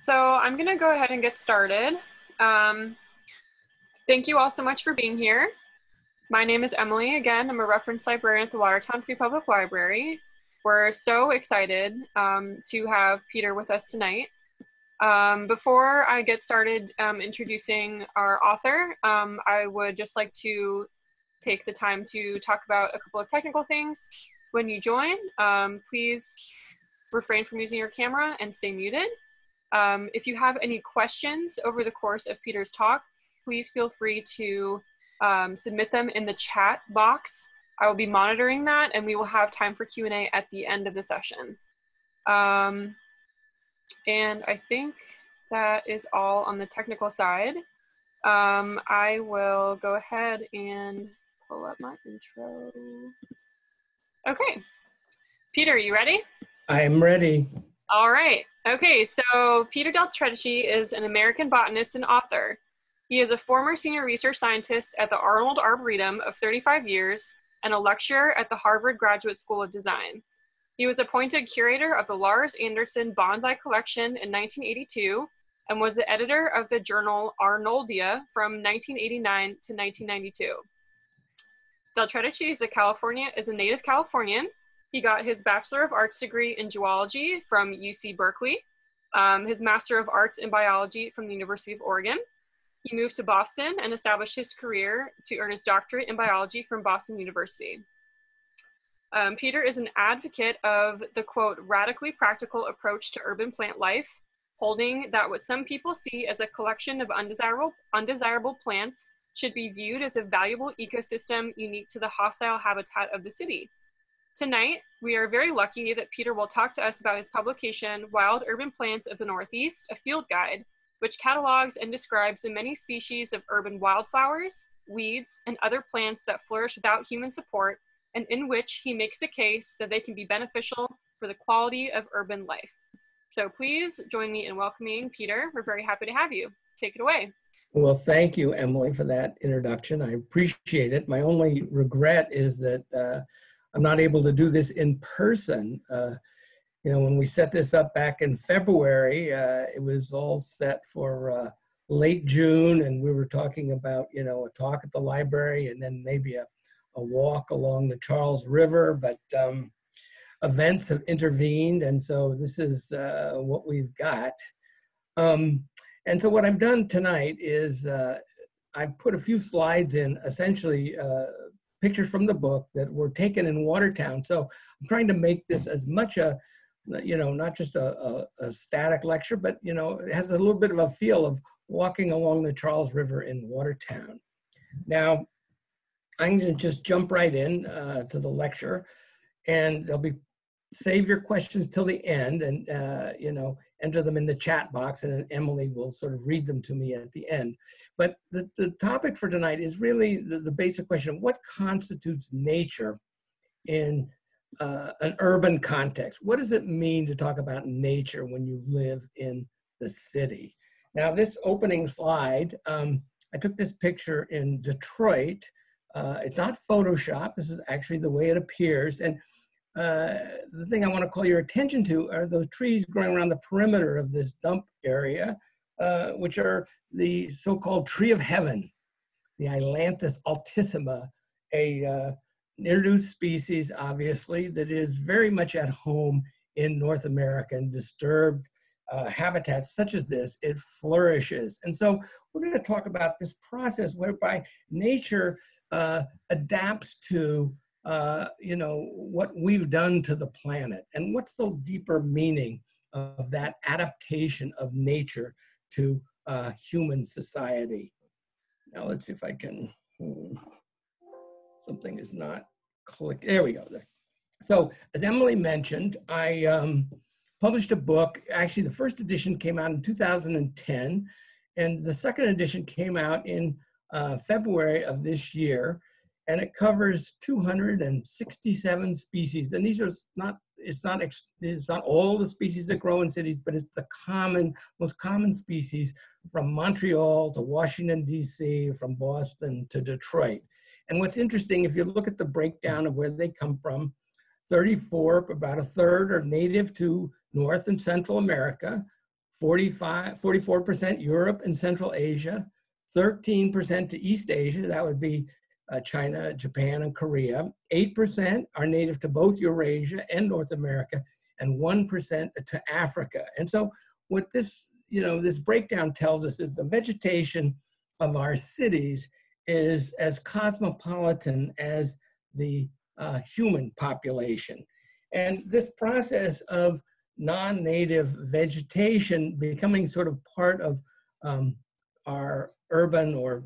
So I'm going to go ahead and get started. Um, thank you all so much for being here. My name is Emily. Again, I'm a reference librarian at the Watertown Free Public Library. We're so excited um, to have Peter with us tonight. Um, before I get started um, introducing our author, um, I would just like to take the time to talk about a couple of technical things. When you join, um, please refrain from using your camera and stay muted. Um, if you have any questions over the course of Peter's talk, please feel free to um, submit them in the chat box. I will be monitoring that and we will have time for Q&A at the end of the session. Um, and I think that is all on the technical side. Um, I will go ahead and pull up my intro. Okay, Peter, are you ready? I am ready. All right. Okay, so Peter Del Tredici is an American botanist and author. He is a former senior research scientist at the Arnold Arboretum of 35 years and a lecturer at the Harvard Graduate School of Design. He was appointed curator of the Larz Anderson Bonsai Collection in 1982 and was the editor of the journal Arnoldia from 1989 to 1992. Del Tredici is a California is a native Californian. He got his Bachelor of Arts degree in geology from UC Berkeley, um, his Master of Arts in biology from the University of Oregon. He moved to Boston and established his career to earn his doctorate in biology from Boston University. Um, Peter is an advocate of the quote, radically practical approach to urban plant life, holding that what some people see as a collection of undesirable, undesirable plants should be viewed as a valuable ecosystem unique to the hostile habitat of the city. Tonight, we are very lucky that Peter will talk to us about his publication, Wild Urban Plants of the Northeast, a field guide, which catalogs and describes the many species of urban wildflowers, weeds, and other plants that flourish without human support and in which he makes the case that they can be beneficial for the quality of urban life. So please join me in welcoming Peter. We're very happy to have you. Take it away. Well, thank you, Emily, for that introduction. I appreciate it. My only regret is that uh, I'm not able to do this in person. Uh, you know, when we set this up back in February, uh, it was all set for uh, late June, and we were talking about, you know, a talk at the library and then maybe a a walk along the Charles River, but um, events have intervened, and so this is uh, what we've got. Um, and so what I've done tonight is uh, I've put a few slides in, essentially uh, pictures from the book that were taken in Watertown. So I'm trying to make this as much a, you know, not just a, a, a static lecture, but, you know, it has a little bit of a feel of walking along the Charles River in Watertown. Now, I'm going to just jump right in uh, to the lecture, and there'll be save your questions till the end, and uh, you know enter them in the chat box, and Emily will sort of read them to me at the end. But the, the topic for tonight is really the, the basic question: What constitutes nature in uh, an urban context? What does it mean to talk about nature when you live in the city? Now, this opening slide, um, I took this picture in Detroit. Uh, it's not Photoshop. This is actually the way it appears. And uh, the thing I want to call your attention to are those trees growing around the perimeter of this dump area, uh, which are the so-called tree of heaven, the Ailanthus altissima, a uh, introduced species, obviously, that is very much at home in North America and disturbed uh, habitats such as this, it flourishes. And so we're going to talk about this process whereby nature uh, adapts to, uh, you know, what we've done to the planet. And what's the deeper meaning of that adaptation of nature to uh, human society? Now let's see if I can, hmm, something is not click. There we go. There. So as Emily mentioned, I, um, published a book. Actually, the first edition came out in 2010, and the second edition came out in uh, February of this year, and it covers 267 species. And these are not it's not it's not all the species that grow in cities, but it's the common most common species from Montreal to Washington D.C., from Boston to Detroit. And what's interesting, if you look at the breakdown of where they come from, 34, about a third are native to North and Central America. 45, 44% Europe and Central Asia, 13% to East Asia, that would be uh, China, Japan, and Korea. 8% are native to both Eurasia and North America, and 1% to Africa. And so what this, you know, this breakdown tells us is the vegetation of our cities is as cosmopolitan as the uh, human population. And this process of non-native vegetation becoming sort of part of um, our urban or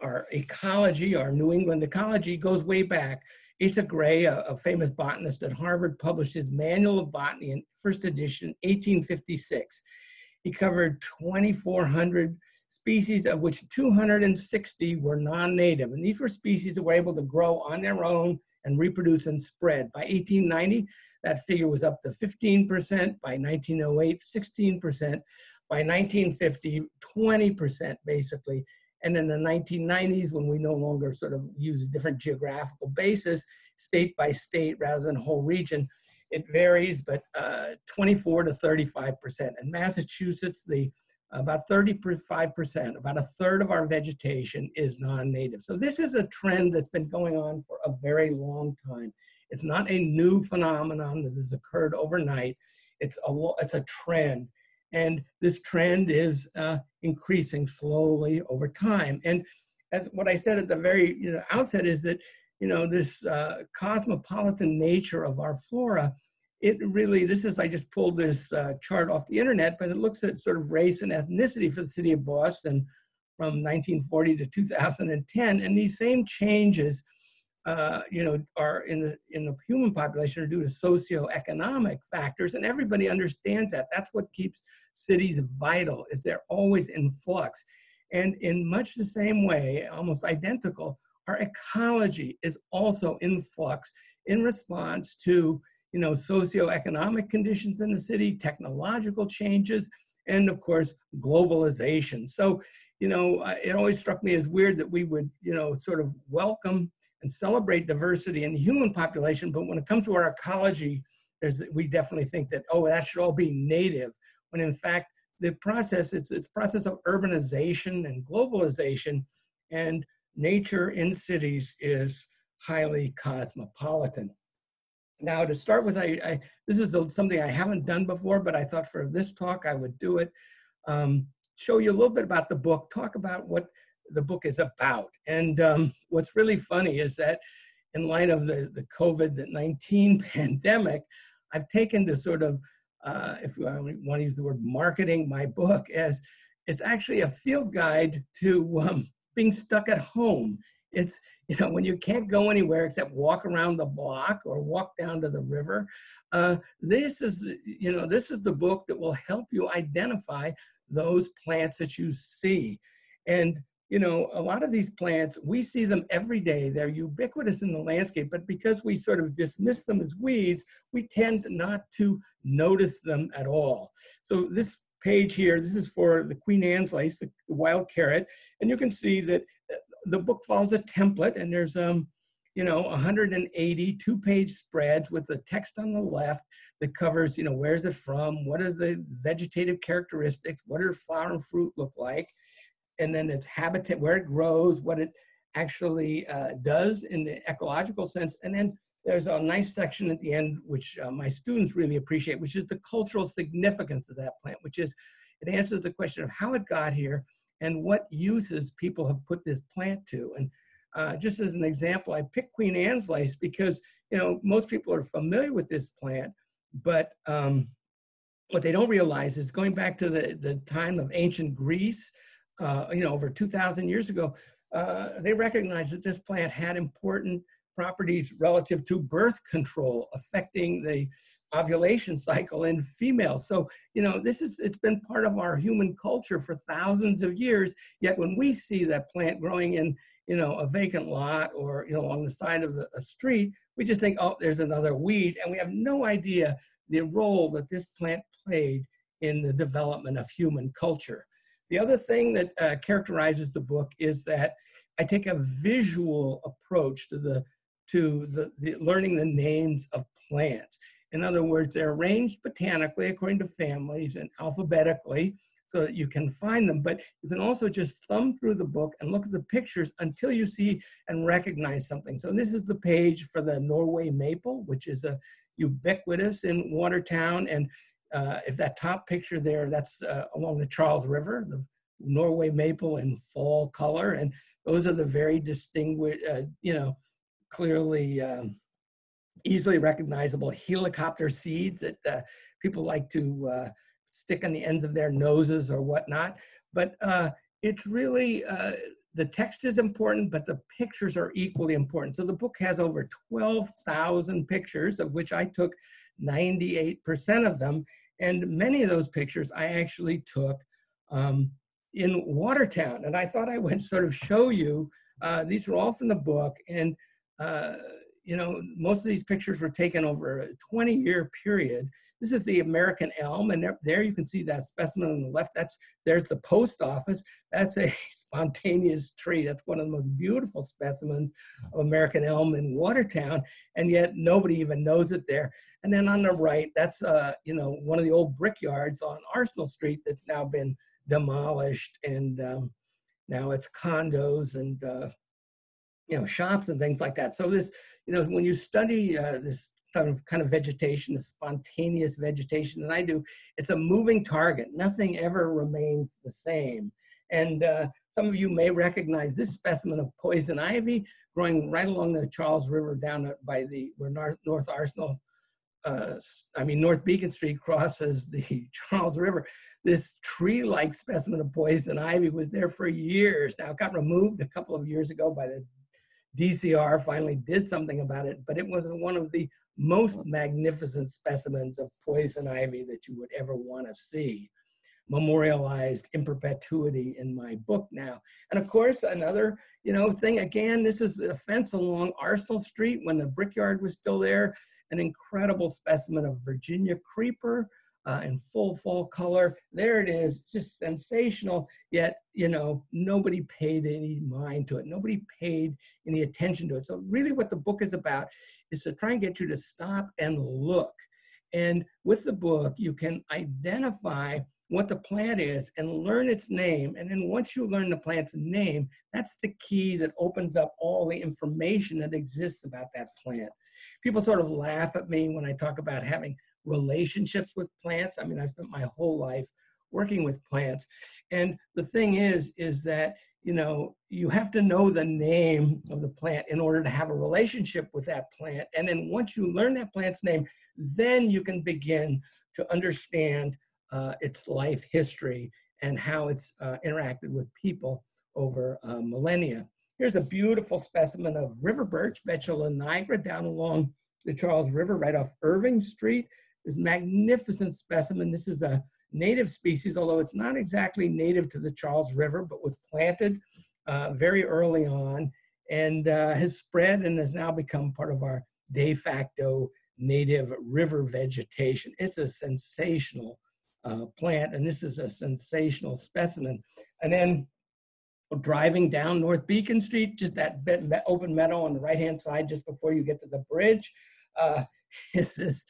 our ecology, our New England ecology goes way back. Asa Gray, a, a, famous botanist at Harvard, published his Manual of Botany in first edition, 1856. He covered 2,400 species, of which 260 were non-native. And these were species that were able to grow on their own and reproduce and spread. By 1890, that figure was up to 15%. By 1908, 16%. By 1950, 20% basically. And in the 1990s, when we no longer sort of use a different geographical basis, state by state rather than whole region, it varies, but uh, 24 to 35%. In Massachusetts, the about 35%, about a third of our vegetation is non-native. So this is a trend that's been going on for a very long time. It's not a new phenomenon that has occurred overnight. It's a, it's a trend. And this trend is uh, increasing slowly over time. And as what I said at the very you know, outset is that, you know, this uh, cosmopolitan nature of our flora, it really, this is, I just pulled this uh, chart off the internet, but it looks at sort of race and ethnicity for the city of Boston from 1940 to 2010. And these same changes uh, you know, are in the in the human population are due to socioeconomic factors, and everybody understands that. That's what keeps cities vital. Is they're always in flux, and in much the same way, almost identical, our ecology is also in flux in response to you know socioeconomic conditions in the city, technological changes, and of course globalization. So, you know, it always struck me as weird that we would you know sort of welcome and celebrate diversity in the human population, but when it comes to our ecology, we definitely think that, oh, that should all be native, when in fact, the process, it's, process of urbanization and globalization, and nature in cities is highly cosmopolitan. Now, to start with, I, I this is something I haven't done before, but I thought for this talk I would do it. Um, show you a little bit about the book, talk about what the book is about. And um, what's really funny is that in light of the, the COVID-19 pandemic, I've taken to sort of, uh, if I want to use the word marketing my book as it's actually a field guide to um, being stuck at home. It's, you know, when you can't go anywhere except walk around the block or walk down to the river, uh, this is, you know, this is the book that will help you identify those plants that you see. And you know, a lot of these plants, we see them every day. They're ubiquitous in the landscape, but because we sort of dismiss them as weeds, we tend not to notice them at all. So this page here, this is for the Queen Anne's lace, the, wild carrot, and you can see that uh, the book follows a template and there's, um, you know, 180 two-page spreads with the text on the left that covers, you know, where's it from, what is the vegetative characteristics, what does flower and fruit look like, and then its habitat, where it grows, what it actually uh, does in the ecological sense. And then there's a nice section at the end, which uh, my students really appreciate, which is the cultural significance of that plant, which is, it answers the question of how it got here and what uses people have put this plant to. And uh, just as an example, I picked Queen Anne's lace because, you know, most people are familiar with this plant, but um, what they don't realize is going back to the, the time of ancient Greece, uh, you know, over 2,000 years ago, uh, they recognized that this plant had important properties relative to birth control affecting the ovulation cycle in females. So, you know, this is, it's been part of our human culture for thousands of years. Yet when we see that plant growing in, you know, a vacant lot or, you know, along the side of a street, we just think, oh, there's another weed. And we have no idea the role that this plant played in the development of human culture. The other thing that uh, characterizes the book is that I take a visual approach to the to the, the, learning the names of plants. In other words, they're arranged botanically according to families and alphabetically so that you can find them. But you can also just thumb through the book and look at the pictures until you see and recognize something. So this is the page for the Norway maple, which is a ubiquitous in Watertown. And uh, if that top picture there, that's uh, along the Charles River, the Norway maple in fall color. And those are the very distinguished, uh, you know, clearly um, easily recognizable helicopter seeds that uh, people like to uh, stick on the ends of their noses or whatnot. But it's really, the text is important, but the pictures are equally important. So the book has over 12,000 pictures, of which I took 98% of them. And many of those pictures I actually took um, in Watertown. And I thought I would sort of show you, uh, these are all from the book. And uh, you know, most of these pictures were taken over a 20 year period. This is the American elm, and there, there, you can see that specimen on the left. That's there's the post office. That's a spontaneous tree. That's one of the most beautiful specimens of American elm in Watertown, and yet nobody even knows it there. And then on the right, that's uh, you know one of the old brickyards on Arsenal Street that's now been demolished, and um, now it's condos and uh, you know, shops and things like that. So this, you know, when you study uh, this kind of kind of vegetation, the spontaneous vegetation that I do, it's a moving target. Nothing ever remains the same. And uh, some of you may recognize this specimen of poison ivy growing right along the Charles River down by the where North, Arsenal, uh, I mean North Beacon Street crosses the Charles River. This tree-like specimen of poison ivy was there for years. Now it got removed a couple of years ago by the DCR finally did something about it, but it was one of the most magnificent specimens of poison ivy that you would ever want to see memorialized in perpetuity in my book now. And of course, another, you know, thing, again, this is a fence along Arsenal Street when the brickyard was still there, an incredible specimen of Virginia creeper, uh, in full fall color. There it is, just sensational. Yet, you know, nobody paid any mind to it. Nobody paid any attention to it. So really what the book is about is to try and get you to stop and look. And with the book, you can identify what the plant is and learn its name. And then once you learn the plant's name, that's the key that opens up all the information that exists about that plant. People sort of laugh at me when I talk about having relationships with plants. I mean, I spent my whole life working with plants. And the thing is, is that, you know, you have to know the name of the plant in order to have a relationship with that plant. And then once you learn that plant's name, then you can begin to understand its life history and how it's uh, interacted with people over uh, millennia. Here's a beautiful specimen of river birch, Betula nigra, down along the Charles River, right off Irving Street this magnificent specimen. This is a native species, although it's not exactly native to the Charles River, but was planted uh, very early on and uh, has spread and has now become part of our de facto native river vegetation. It's a sensational uh, plant, and this is a sensational specimen. And then driving down North Beacon Street, just that open meadow on the right-hand side, just before you get to the bridge, uh, is this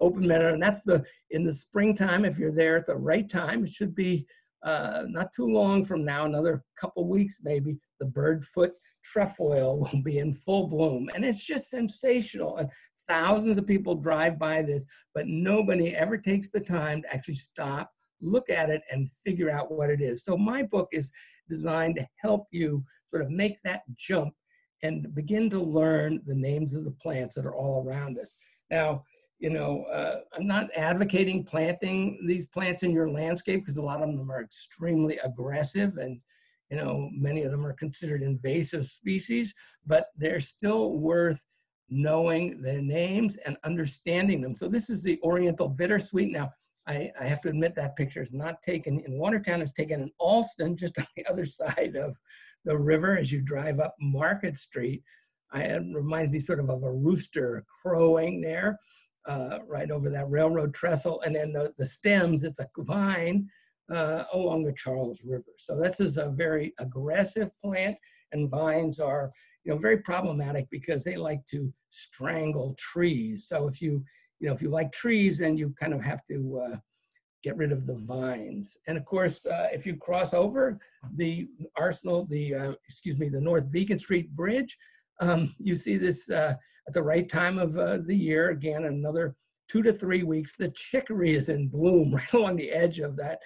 open meadow. And that's the, in the springtime, if you're there at the right time, it should be uh, not too long from now, another couple weeks maybe, the birdfoot trefoil will be in full bloom. And it's just sensational. And thousands of people drive by this, but nobody ever takes the time to actually stop, look at it, and figure out what it is. So my book is designed to help you sort of make that jump and begin to learn the names of the plants that are all around us. Now, you know, uh, I'm not advocating planting these plants in your landscape because a lot of them are extremely aggressive and, you know, many of them are considered invasive species, but they're still worth knowing their names and understanding them. So this is the Oriental Bittersweet. Now, I, I have to admit that picture is not taken in Watertown, it's taken in Allston, just on the other side of the river as you drive up Market Street. I, it reminds me sort of of a rooster crowing there uh, right over that railroad trestle. And then the, the stems, it's a vine uh, along the Charles River. So this is a very aggressive plant and vines are you know, very problematic because they like to strangle trees. So if you, you know, if you like trees, then you kind of have to uh, get rid of the vines. And of course, uh, if you cross over the Arsenal, the, uh, excuse me, the North Beacon Street Bridge, um, you see this uh, at the right time of uh, the year, again, another two to three weeks, the chicory is in bloom right along the edge of that,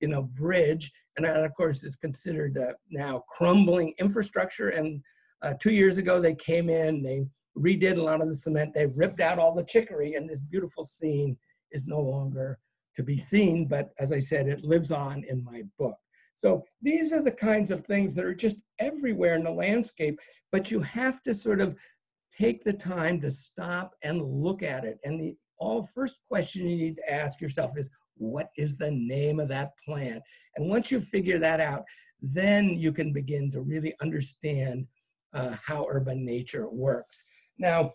you know, bridge. And that, of course, is considered uh, now crumbling infrastructure. And uh, two years ago, they came in, they redid a lot of the cement, they ripped out all the chicory, and this beautiful scene is no longer to be seen. But as I said, it lives on in my book. So these are the kinds of things that are just everywhere in the landscape, but you have to sort of take the time to stop and look at it. And the all first question you need to ask yourself is, what is the name of that plant? And once you figure that out, then you can begin to really understand uh, how urban nature works. Now,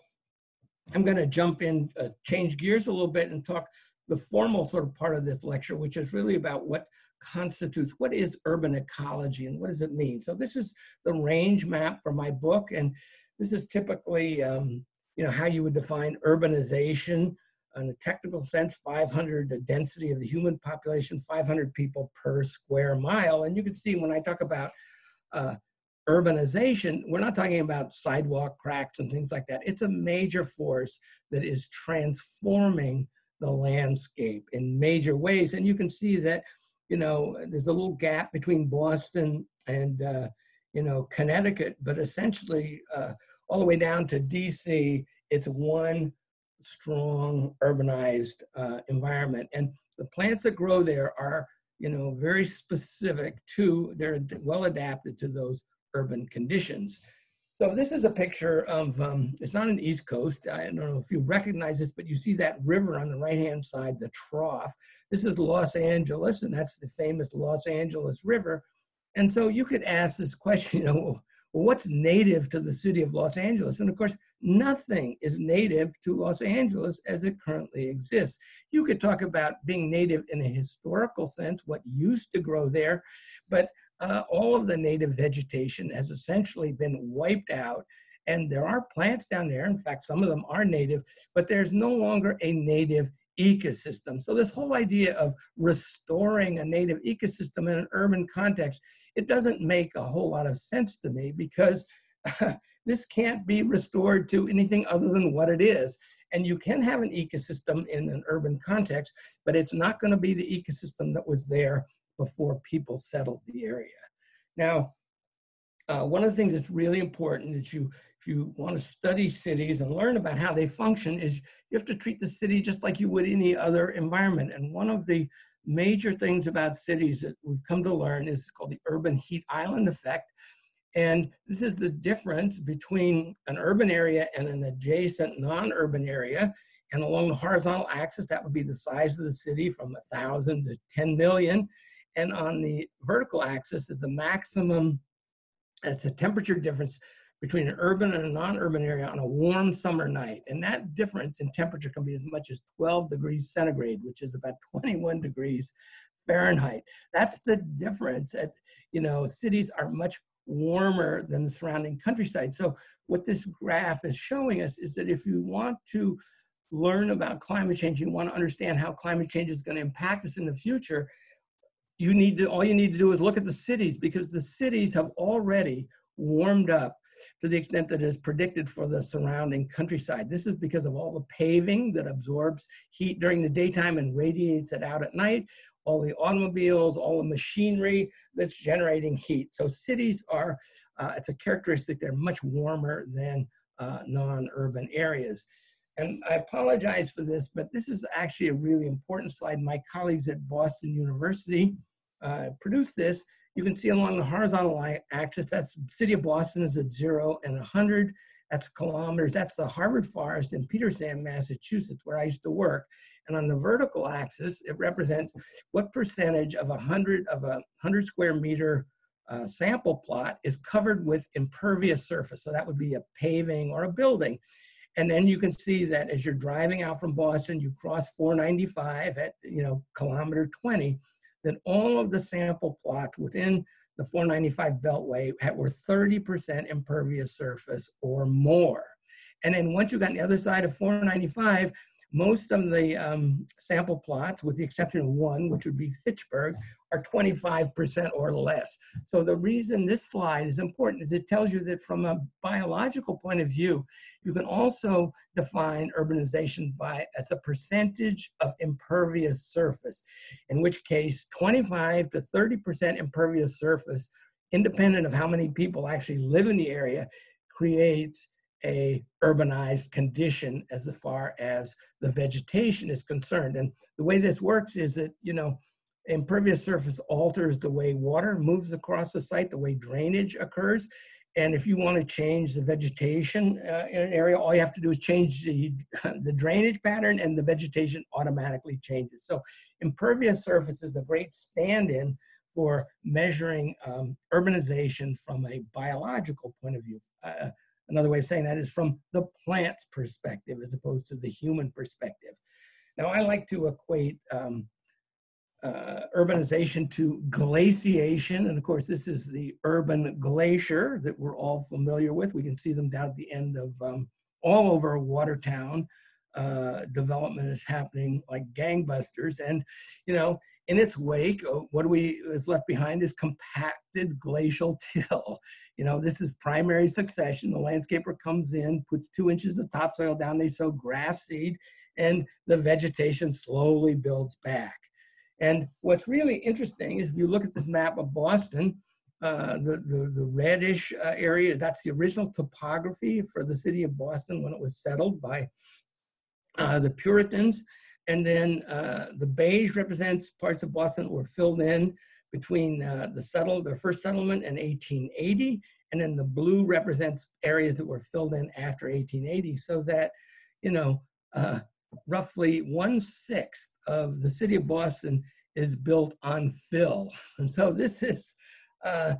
I'm going to jump in, uh, change gears a little bit and talk the formal sort of part of this lecture, which is really about what constitutes, what is urban ecology and what does it mean? So this is the range map for my book. And this is typically, um, you know, how you would define urbanization in the technical sense, 500, the density of the human population, 500 people per square mile. And you can see when I talk about uh, urbanization, we're not talking about sidewalk cracks and things like that. It's a major force that is transforming the landscape in major ways. And you can see that, you know, there's a little gap between Boston and, uh, you know, Connecticut, but essentially uh, all the way down to DC, it's one strong urbanized uh, environment. And the plants that grow there are, you know, very specific to, they're well adapted to those urban conditions. So this is a picture of, um, it's not an East Coast, I don't know if you recognize this, but you see that river on the right-hand side, the trough. This is Los Angeles, and that's the famous Los Angeles River. And so you could ask this question, you know, well, what's native to the city of Los Angeles? And of course, nothing is native to Los Angeles as it currently exists. You could talk about being native in a historical sense, what used to grow there, but uh, all of the native vegetation has essentially been wiped out. And there are plants down there. In fact, some of them are native, but there's no longer a native ecosystem. So this whole idea of restoring a native ecosystem in an urban context, it doesn't make a whole lot of sense to me because this can't be restored to anything other than what it is. And you can have an ecosystem in an urban context, but it's not going to be the ecosystem that was there before people settled the area. Now, uh, one of the things that's really important that you, if you want to study cities and learn about how they function, is you have to treat the city just like you would any other environment. And one of the major things about cities that we've come to learn is called the urban heat island effect. And this is the difference between an urban area and an adjacent non-urban area. And along the horizontal axis, that would be the size of the city from 1,000 to 10 million. And on the vertical axis is the maximum it's a temperature difference between an urban and a non-urban area on a warm summer night. And that difference in temperature can be as much as 12 degrees centigrade, which is about 21 degrees Fahrenheit. That's the difference. At, you know, cities are much warmer than the surrounding countryside. So what this graph is showing us is that if you want to learn about climate change, you want to understand how climate change is going to impact us in the future, you need to, all you need to do is look at the cities because the cities have already warmed up to the extent that is predicted for the surrounding countryside. This is because of all the paving that absorbs heat during the daytime and radiates it out at night, all the automobiles, all the machinery that's generating heat. So cities are, uh, it's a characteristic, they're much warmer than uh, non-urban areas. And I apologize for this, but this is actually a really important slide. My colleagues at Boston University uh, produced this, you can see along the horizontal axis, that's city of Boston is at zero and 100. That's kilometers. That's the Harvard Forest in Petersham, Massachusetts, where I used to work. And on the vertical axis, it represents what percentage of a hundred of a hundred square meter uh, sample plot is covered with impervious surface. So that would be a paving or a building. And then you can see that as you're driving out from Boston, you cross 495 at you know kilometer 20, that all of the sample plots within the 495 beltway were 30% impervious surface or more. And then once you got on the other side of 495, most of the um, sample plots, with the exception of one, which would be Fitchburg, are 25% or less. So the reason this slide is important is it tells you that from a biological point of view, you can also define urbanization by as a percentage of impervious surface, in which case 25 to 30% impervious surface, independent of how many people actually live in the area, creates a urbanized condition as far as the vegetation is concerned. And the way this works is that, you know, impervious surface alters the way water moves across the site, the way drainage occurs. And if you want to change the vegetation uh, in an area, all you have to do is change the, the drainage pattern and the vegetation automatically changes. So impervious surface is a great stand-in for measuring um, urbanization from a biological point of view. Uh, Another way of saying that is from the plant's perspective as opposed to the human perspective. Now, I like to equate um, uh, urbanization to glaciation. And of course, this is the urban glacier that we're all familiar with. We can see them down at the end of um, all over Watertown. Uh, development is happening like gangbusters. And, you know, in its wake, uh, what we is left behind is compacted glacial till. You know, this is primary succession. The landscaper comes in, puts two inches of topsoil down, they sow grass seed, and the vegetation slowly builds back. And what's really interesting is if you look at this map of Boston, uh, the, the, the, reddish uh, area, that's the original topography for the city of Boston when it was settled by uh, the Puritans. And then uh, the beige represents parts of Boston that were filled in between uh, the settle, the first settlement and 1880, and then the blue represents areas that were filled in after 1880, so that, you know, uh, roughly one sixth of the city of Boston is built on fill. And so this is, uh,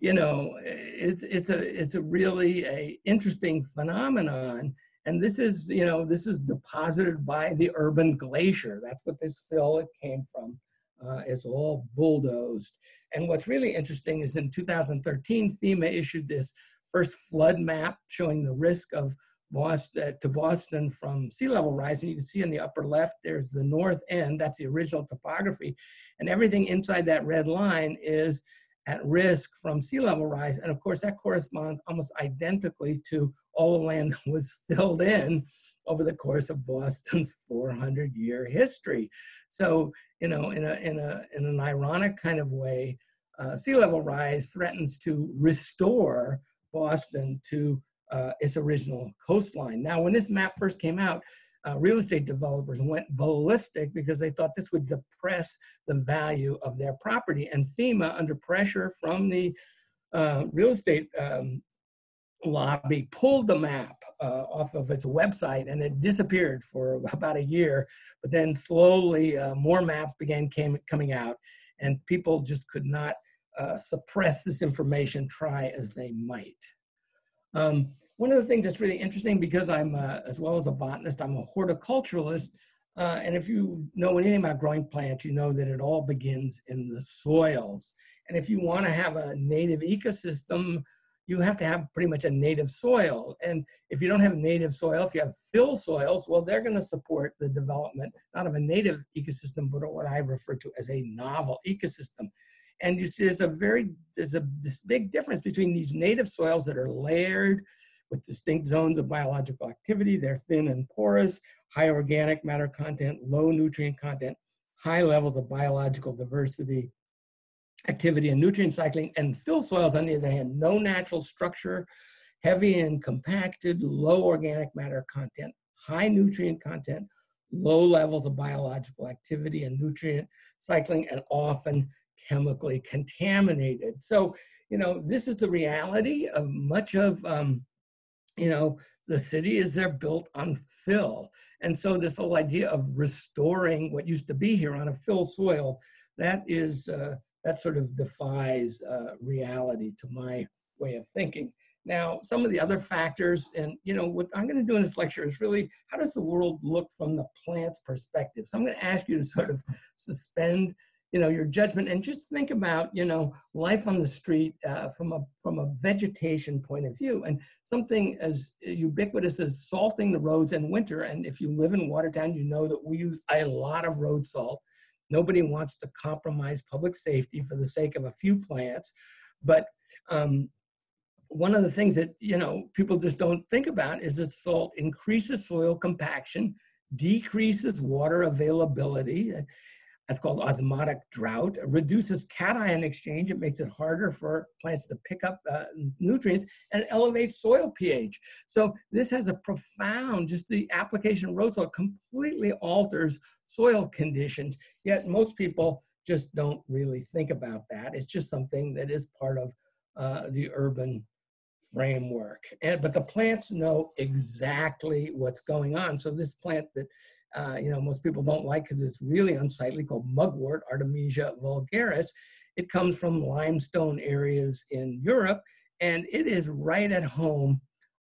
you know, it's, it's a, it's a really a interesting phenomenon. And this is, you know, this is deposited by the urban glacier. That's what this fill came from uh, is all bulldozed. And what's really interesting is in 2013, FEMA issued this first flood map showing the risk of Boston uh, to Boston from sea level rise. And you can see in the upper left, there's the north end, that's the original topography. And everything inside that red line is at risk from sea level rise. And of course, that corresponds almost identically to all the land was filled in over the course of Boston's 400 year history. So, you know, in, a, in, a, in an ironic kind of way, uh, sea level rise threatens to restore Boston to uh, its original coastline. Now, when this map first came out, uh, real estate developers went ballistic because they thought this would depress the value of their property. And FEMA, under pressure from the uh, real estate um, lobby pulled the map uh, off of its website and it disappeared for about a year. But then slowly uh, more maps began came, coming out and people just could not uh, suppress this information, try as they might. Um, one of the things that's really interesting because I'm, uh, as well as a botanist, I'm a horticulturalist. Uh, and if you know anything about growing plants, you know that it all begins in the soils. And if you want to have a native ecosystem, you have to have pretty much a native soil. And if you don't have native soil, if you have fill soils, well, they're going to support the development, not of a native ecosystem, but what I refer to as a novel ecosystem. And you see there's a very, there's a this big difference between these native soils that are layered with distinct zones of biological activity. They're thin and porous, high organic matter content, low nutrient content, high levels of biological diversity, activity and nutrient cycling, and fill soils, on the other hand, no natural structure, heavy and compacted, low organic matter content, high nutrient content, low levels of biological activity and nutrient cycling, and often chemically contaminated. So, you know, this is the reality of much of, um, you know, the city is they're built on fill. And so this whole idea of restoring what used to be here on a fill soil, that is, uh, that sort of defies uh, reality to my way of thinking. Now, some of the other factors, and you know, what I'm going to do in this lecture is really how does the world look from the plant's perspective? So I'm going to ask you to sort of suspend you know, your judgment and just think about, you know, life on the street uh, from a from a vegetation point of view. And something as ubiquitous as salting the roads in winter. And if you live in Watertown, you know that we use a lot of road salt. Nobody wants to compromise public safety for the sake of a few plants. But um, one of the things that you know people just don't think about is that salt increases soil compaction, decreases water availability. That's called osmotic drought. It reduces cation exchange. It makes it harder for plants to pick up uh, nutrients and elevates soil pH. So this has a profound, just the application of salt completely alters soil conditions. Yet most people just don't really think about that. It's just something that is part of uh, the urban framework. And, but the plants know exactly what's going on. So this plant that, uh, you know, most people don't like because it's really unsightly called mugwort, Artemisia vulgaris, it comes from limestone areas in Europe and it is right at home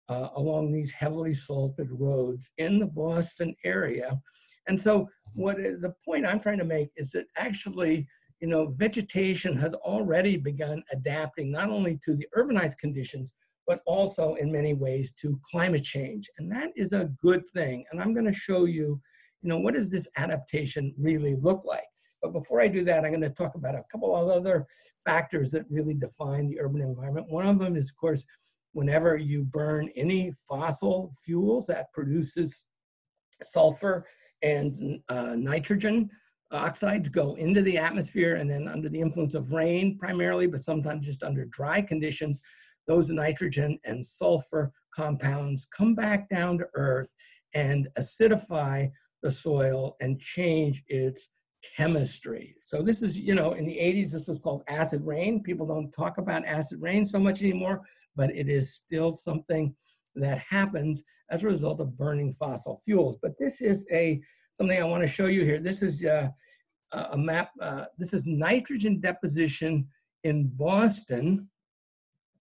uh, along these heavily salted roads in the Boston area. And so what the point I'm trying to make is that actually, you know, vegetation has already begun adapting not only to the urbanized conditions, but also in many ways to climate change. And that is a good thing. And I'm going to show you, you know, what does this adaptation really look like? But before I do that, I'm going to talk about a couple of other factors that really define the urban environment. One of them is, of course, whenever you burn any fossil fuels that produces sulfur and uh, nitrogen oxides go into the atmosphere and then under the influence of rain primarily, but sometimes just under dry conditions, those nitrogen and sulfur compounds come back down to earth and acidify the soil and change its chemistry. So this is, you know, in the 80s, this was called acid rain. People don't talk about acid rain so much anymore, but it is still something that happens as a result of burning fossil fuels. But this is a something I want to show you here. This is uh, a map. Uh, this is nitrogen deposition in Boston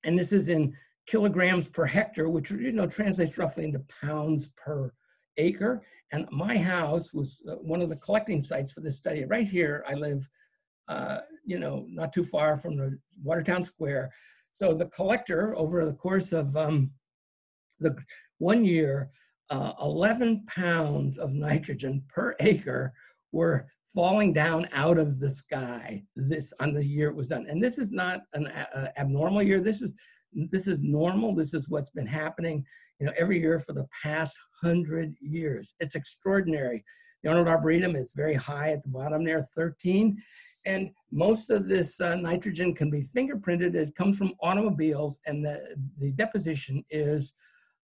and this is in kilograms per hectare, which you know translates roughly into pounds per acre. And my house was uh, one of the collecting sites for this study. Right here, I live, uh, you know, not too far from the Watertown Square. So the collector, over the course of um, the one year, uh, 11 pounds of nitrogen per acre were falling down out of the sky this on the year it was done. And this is not an abnormal year. This is this is normal. This is what's been happening you know every year for the past hundred years. It's extraordinary. The arnold arboretum is very high at the bottom there 13 and most of this uh, nitrogen can be fingerprinted. It comes from automobiles and the, the deposition is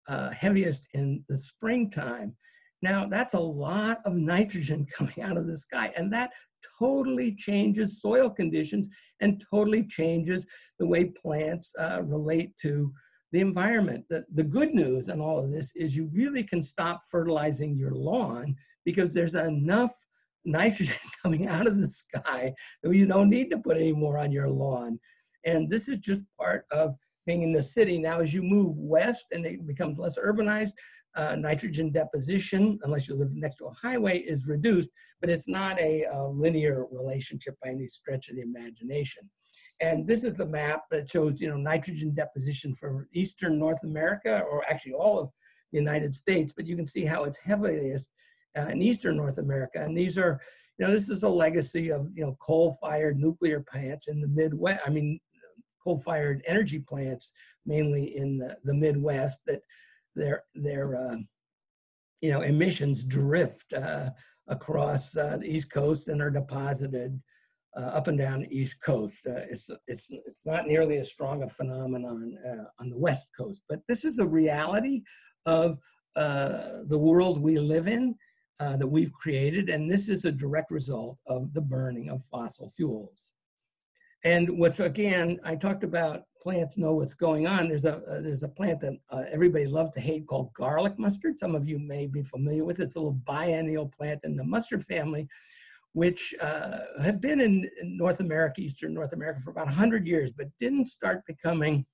uh, heaviest in the springtime now, that's a lot of nitrogen coming out of the sky, and that totally changes soil conditions and totally changes the way plants uh, relate to the environment. The, the good news in all of this is you really can stop fertilizing your lawn because there's enough nitrogen coming out of the sky that you don't need to put any more on your lawn. And this is just part of being in the city. Now, as you move west and it becomes less urbanized, uh, nitrogen deposition, unless you live next to a highway, is reduced, but it's not a, a linear relationship by any stretch of the imagination. And this is the map that shows, you know, nitrogen deposition for Eastern North America, or actually all of the United States, but you can see how it's heaviest uh, in Eastern North America. And these are, you know, this is a legacy of, you know, coal-fired nuclear plants in the Midwest, I mean, coal-fired energy plants, mainly in the, the Midwest, that their their uh, you know emissions drift uh, across uh, the East Coast and are deposited uh, up and down the East Coast. Uh, it's it's it's not nearly as strong a phenomenon uh, on the West Coast, but this is the reality of the world we live in. that we've created, and this is a direct result of the burning of fossil fuels. And what's again, I talked about plants know what's going on. There's a uh, there's a plant that uh, everybody loves to hate called garlic mustard. Some of you may be familiar with it. It's a little biennial plant in the mustard family, which uh, had been in, in, North America, Eastern North America, for about 100 years, but didn't start becoming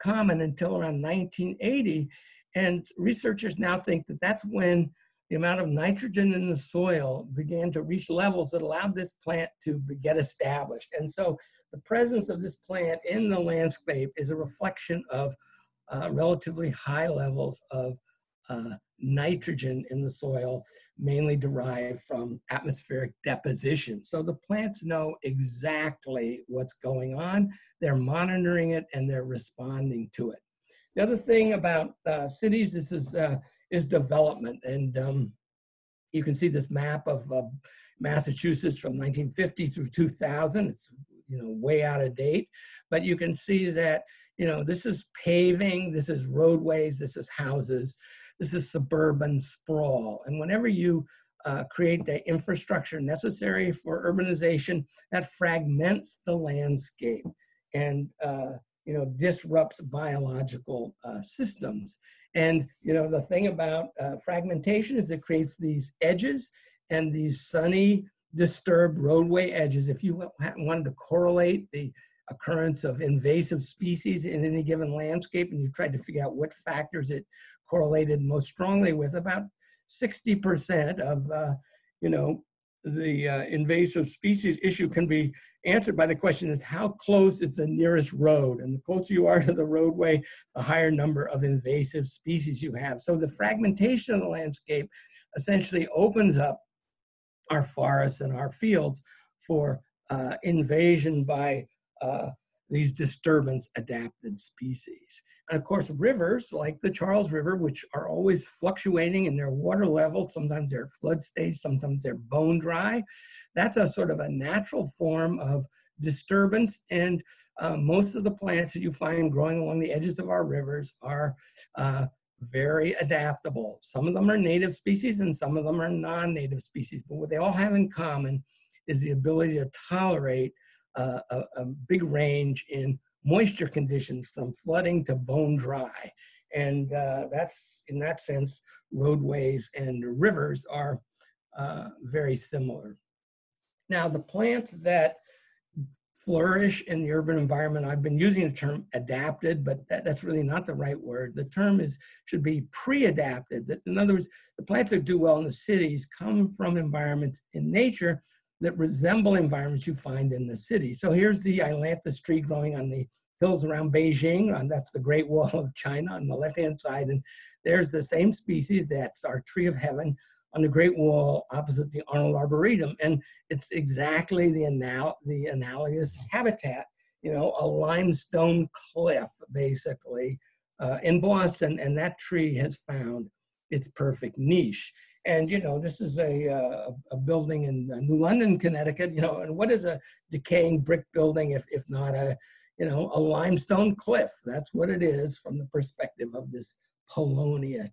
common until around 1980. And researchers now think that that's when the amount of nitrogen in the soil began to reach levels that allowed this plant to get established. And so the presence of this plant in the landscape is a reflection of uh, relatively high levels of uh, nitrogen in the soil, mainly derived from atmospheric deposition. So the plants know exactly what's going on, they're monitoring it, and they're responding to it. The other thing about uh, cities is, is, uh, is development. And um, you can see this map of uh, Massachusetts from 1950 through 2000. It's you know way out of date, but you can see that you know this is paving, this is roadways, this is houses, this is suburban sprawl. And whenever you uh, create the infrastructure necessary for urbanization, that fragments the landscape and uh, you know disrupts biological uh, systems. And you know the thing about uh, fragmentation is it creates these edges and these sunny disturbed roadway edges. If you wanted to correlate the occurrence of invasive species in any given landscape and you tried to figure out what factors it correlated most strongly with, about 60% of, uh, you know, the uh, invasive species issue can be answered by the question is how close is the nearest road? And the closer you are to the roadway, the higher number of invasive species you have. So the fragmentation of the landscape essentially opens up our forests and our fields for uh, invasion by uh, these disturbance adapted species. And of course, rivers like the Charles River, which are always fluctuating in their water level, sometimes they're flood stage, sometimes they're bone dry. That's a sort of a natural form of disturbance. And uh, most of the plants that you find growing along the edges of our rivers are uh, very adaptable. Some of them are native species and some of them are non-native species, but what they all have in common is the ability to tolerate uh, a, a, big range in moisture conditions from flooding to bone dry. And uh, that's, in that sense, roadways and rivers are uh, very similar. Now, the plants that flourish in the urban environment, I've been using the term adapted, but that, that's really not the right word. The term is should be pre-adapted. In other words, the plants that do well in the cities come from environments in nature that resemble environments you find in the city. So here's the ailanthus tree growing on the hills around Beijing, and that's the Great Wall of China on the left-hand side. And there's the same species, that's our tree of heaven, on the Great Wall opposite the Arnold Arboretum. And it's exactly the, anal the analogous habitat, you know, a limestone cliff, basically, uh, in Boston, and that tree has found its perfect niche. And you know, this is a uh, a building in uh, New London, Connecticut. You know, and what is a decaying brick building if if not a you know a limestone cliff? That's what it is from the perspective of this Paulownia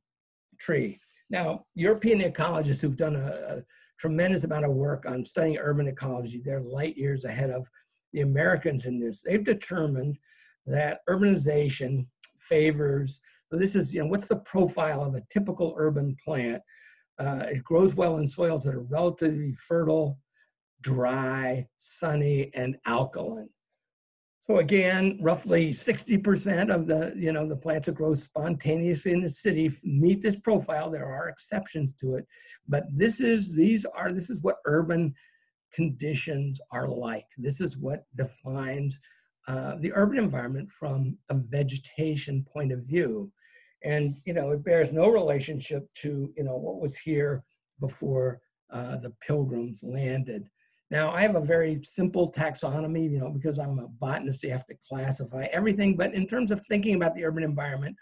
tree. Now, European ecologists who've done a, a tremendous amount of work on studying urban ecology, they're light years ahead of the Americans in this. They've determined that urbanization favors so this is, you know, what's the profile of a typical urban plant? Uh, it grows well in soils that are relatively fertile, dry, sunny, and alkaline. So again, roughly 60% of the, you know, the plants that grow spontaneously in the city meet this profile. There are exceptions to it, but this is, these are, this is what urban conditions are like. This is what defines uh, the urban environment from a vegetation point of view. And, you know, it bears no relationship to, you know, what was here before uh, the pilgrims landed. Now, I have a very simple taxonomy, you know, because I'm a botanist, you have to classify everything. But in terms of thinking about the urban environment,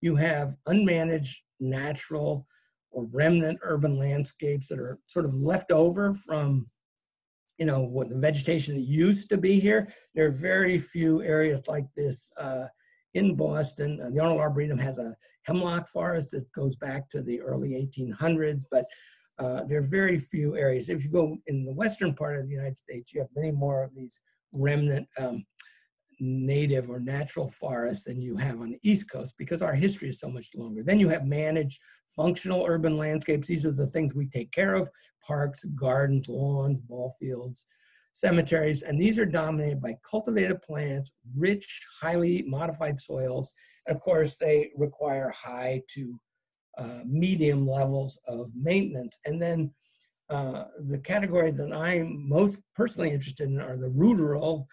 you have unmanaged natural or remnant urban landscapes that are sort of left over from you know, what the vegetation that used to be here. There are very few areas like this uh, in Boston. Uh, the Arnold Arboretum has a hemlock forest that goes back to the early 1800s, but uh, there are very few areas. If you go in the western part of the United States, you have many more of these remnant um, native or natural forests than you have on the East Coast because our history is so much longer. Then you have managed functional urban landscapes. These are the things we take care of, parks, gardens, lawns, ball fields, cemeteries, and these are dominated by cultivated plants, rich, highly modified soils. And of course, they require high to uh, medium levels of maintenance. And then uh, the category that I'm most personally interested in are the ruderal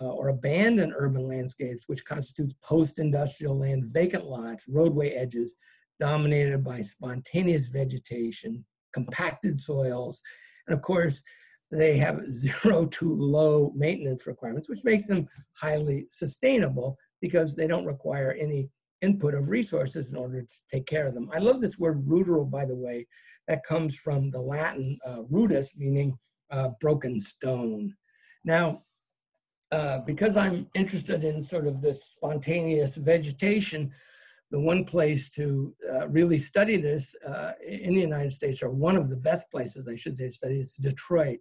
uh, or abandoned urban landscapes, which constitutes post-industrial land, vacant lots, roadway edges, dominated by spontaneous vegetation, compacted soils, and of course, they have zero to low maintenance requirements, which makes them highly sustainable because they don't require any input of resources in order to take care of them. I love this word ruderal, by the way. That comes from the Latin uh, rudus, meaning uh, broken stone. Now, uh, because I'm interested in sort of this spontaneous vegetation, the one place to uh, really study this uh, in the United States, or one of the best places, I should say, study is Detroit.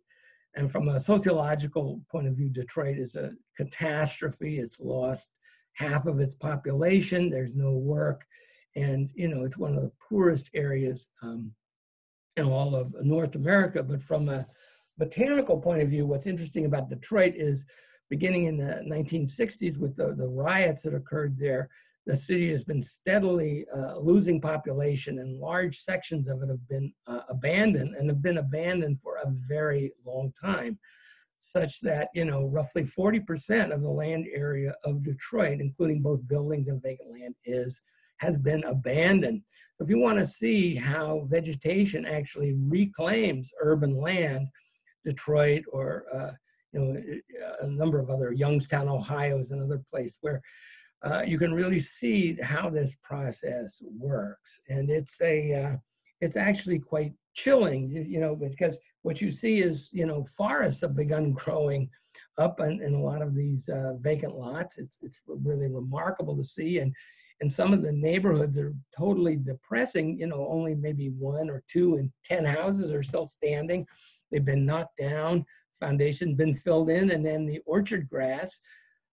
And from a sociological point of view, Detroit is a catastrophe. It's lost half of its population. There's no work. And, you know, it's one of the poorest areas um, in all of North America. But from a botanical point of view, what's interesting about Detroit is beginning in the 1960s with the, the riots that occurred there, the city has been steadily uh, losing population and large sections of it have been uh, abandoned and have been abandoned for a very long time such that you know roughly 40% of the land area of detroit including both buildings and vacant land is has been abandoned if you want to see how vegetation actually reclaims urban land detroit or uh, you know a number of other youngstown ohio is another place where uh, you can really see how this process works. And it's a, uh, it's actually quite chilling, you, you, know, because what you see is, you know, forests have begun growing up in, in a lot of these uh, vacant lots. It's, it's really remarkable to see. And, and some of the neighborhoods are totally depressing, you know, only maybe one or two in 10 houses are still standing. They've been knocked down, foundation been filled in, and then the orchard grass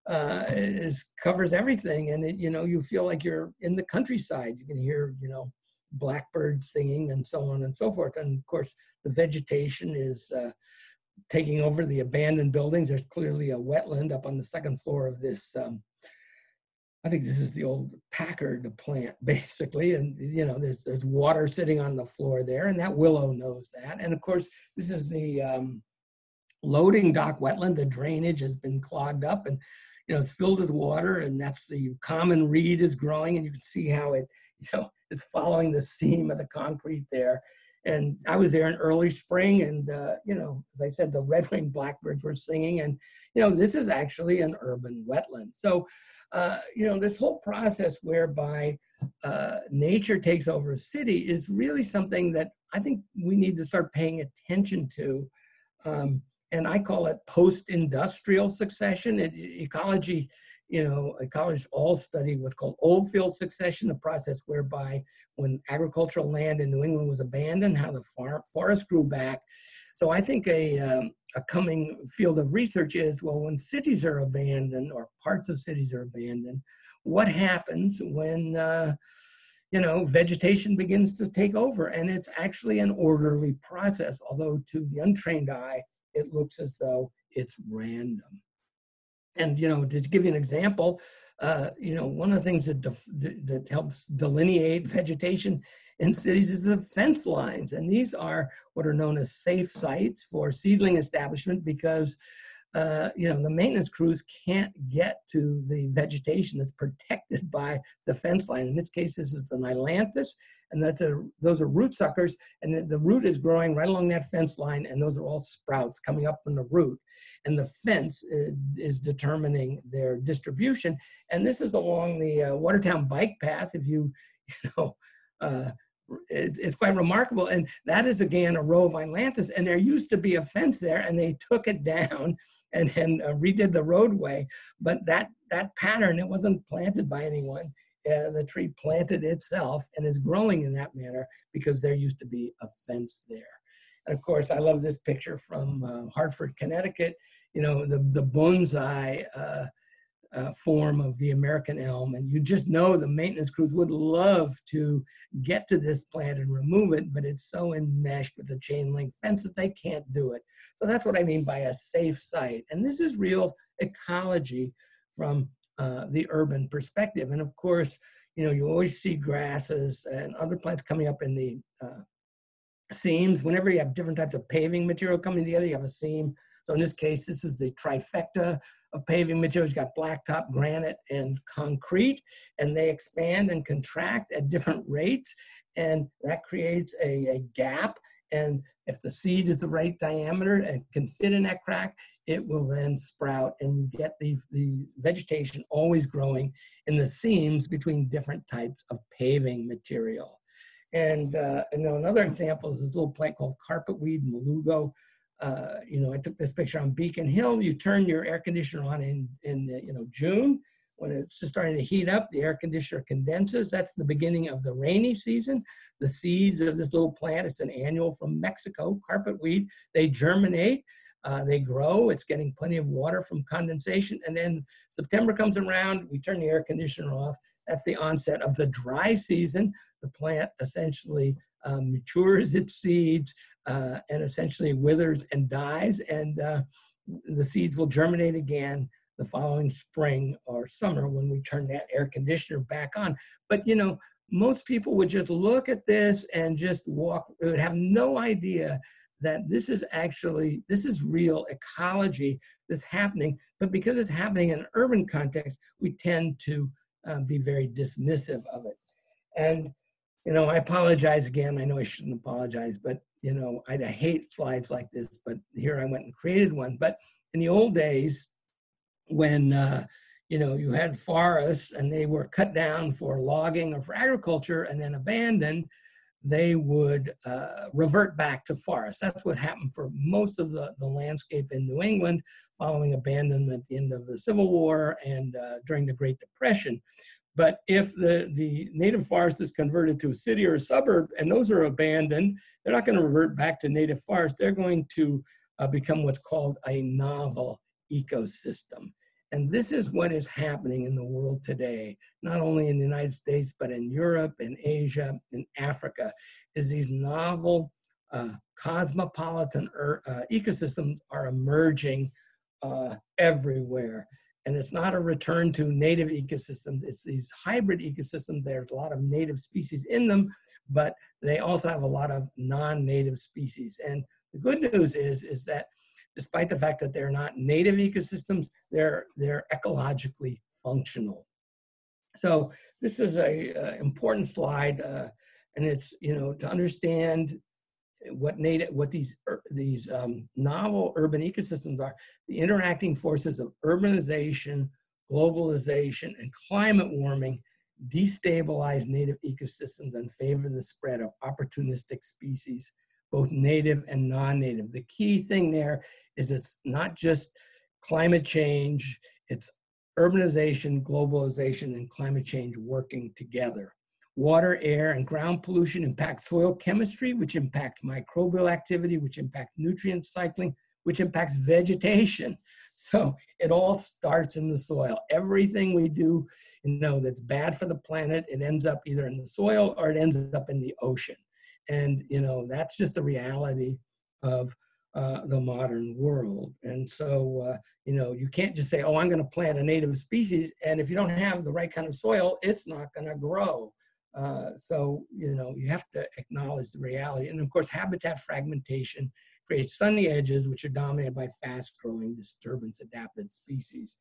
uh, is covers everything, and it, you know you feel like you're in the countryside. You can hear you know blackbirds singing and so on and so forth. And of course, the vegetation is uh, taking over the abandoned buildings. There's clearly a wetland up on the second floor of this. Um, I think this is the old Packard plant, basically, and you know there's there's water sitting on the floor there, and that willow knows that. And of course, this is the um, loading dock wetland. The drainage has been clogged up, and you know, it's filled with water and that's the common reed is growing and you can see how it, you know, is following the seam of the concrete there. And I was there in early spring and, uh, you know, as I said, the red-winged blackbirds were singing and, you know, this is actually an urban wetland. So, uh, you know, this whole process whereby uh, nature takes over a city is really something that I think we need to start paying attention to. Um, and I call it post-industrial succession. It, ecology, you know, college all study what's called old field succession, a process whereby when agricultural land in New England was abandoned, how the far, forest grew back. So I think a, um, a coming field of research is, well, when cities are abandoned or parts of cities are abandoned, what happens when, uh, you know, vegetation begins to take over? And it's actually an orderly process, although to the untrained eye, it looks as though it's random. And you know, to give you an example, uh, you know, one of the things that that helps delineate vegetation in cities is the fence lines, and these are what are known as safe sites for seedling establishment because uh, you know, the maintenance crews can't get to the vegetation that's protected by the fence line. In this case, this is the Ailanthus, and that's a, those are root suckers, and the, the root is growing right along that fence line, and those are all sprouts coming up from the root. And the fence is, is determining their distribution. And this is along the uh, Watertown bike path. If you, you know, uh, it's quite remarkable. And that is again a row of Ailanthus. And there used to be a fence there, and they took it down and then uh, redid the roadway. But that that pattern, it wasn't planted by anyone. Uh, the tree planted itself and is growing in that manner because there used to be a fence there. And of course, I love this picture from uh, Hartford, Connecticut. You know, the the bonsai uh, form of the American elm. And you just know the maintenance crews would love to get to this plant and remove it, but it's so enmeshed with the chain link fence that they can't do it. So that's what I mean by a safe site. And this is real ecology from uh, the urban perspective. And of course, you know, you always see grasses and other plants coming up in the uh, seams. Whenever you have different types of paving material coming together, you have a seam. So in this case, this is the trifecta of paving materials. You got blacktop, granite, and concrete, and they expand and contract at different rates, and that creates a, a gap. And if the seed is the right diameter and can fit in that crack, it will then sprout and you get the, the vegetation always growing in the seams between different types of paving material. And, uh, you know, another example is this little plant called carpetweed Mollugo. Uh, you know, I took this picture on Beacon Hill. You turn your air conditioner on in, in you know, June. When it's just starting to heat up, the air conditioner condenses. That's the beginning of the rainy season. The seeds of this little plant, it's an annual from Mexico, carpetweed, they germinate. Uh, they grow. It's getting plenty of water from condensation. And then September comes around, we turn the air conditioner off. That's the onset of the dry season. The plant essentially um, matures its seeds uh, and essentially withers and dies. And uh, the seeds will germinate again the following spring or summer when we turn that air conditioner back on. But you know, most people would just look at this and just walk, would have no idea that this is actually this is real ecology that's happening but because it's happening in an urban context we tend to uh, be very dismissive of it and you know i apologize again i know i shouldn't apologize but you know i hate slides like this but here i went and created one but in the old days when uh, you know you had forests and they were cut down for logging or for agriculture and then abandoned they would uh, revert back to forest. That's what happened for most of the, the landscape in New England following abandonment at the end of the Civil War and uh, during the Great Depression. But if the, the native forest is converted to a city or a suburb and those are abandoned, they're not going to revert back to native forest. They're going to uh, become what's called a novel ecosystem. And this is what is happening in the world today, not only in the United States, but in Europe, in Asia, in Africa, is these novel uh, cosmopolitan er, uh, ecosystems are emerging uh, everywhere. And it's not a return to native ecosystems, it's these hybrid ecosystems. There's a lot of native species in them, but they also have a lot of non-native species. And the good news is, is that despite the fact that they're not native ecosystems, they're, they're ecologically functional. So this is a, a important slide, uh, and it's you know to understand what native what these these um, novel urban ecosystems are, the interacting forces of urbanization, globalization, and climate warming destabilize native ecosystems and favor the spread of opportunistic species both native and non-native. The key thing there is it's not just climate change, it's urbanization, globalization, and climate change working together. Water, air, and ground pollution impact soil chemistry, which impacts microbial activity, which impacts nutrient cycling, which impacts vegetation. So it all starts in the soil. Everything we do, you know, that's bad for the planet, it ends up either in the soil or it ends up in the ocean. And, you know, that's just the reality of uh, the modern world. And so, uh, you know, you can't just say, oh, I'm going to plant a native species. And if you don't have the right kind of soil, it's not going to grow. Uh, so, you know, you have to acknowledge the reality. And of course, habitat fragmentation creates sunny edges, which are dominated by fast growing disturbance adapted species.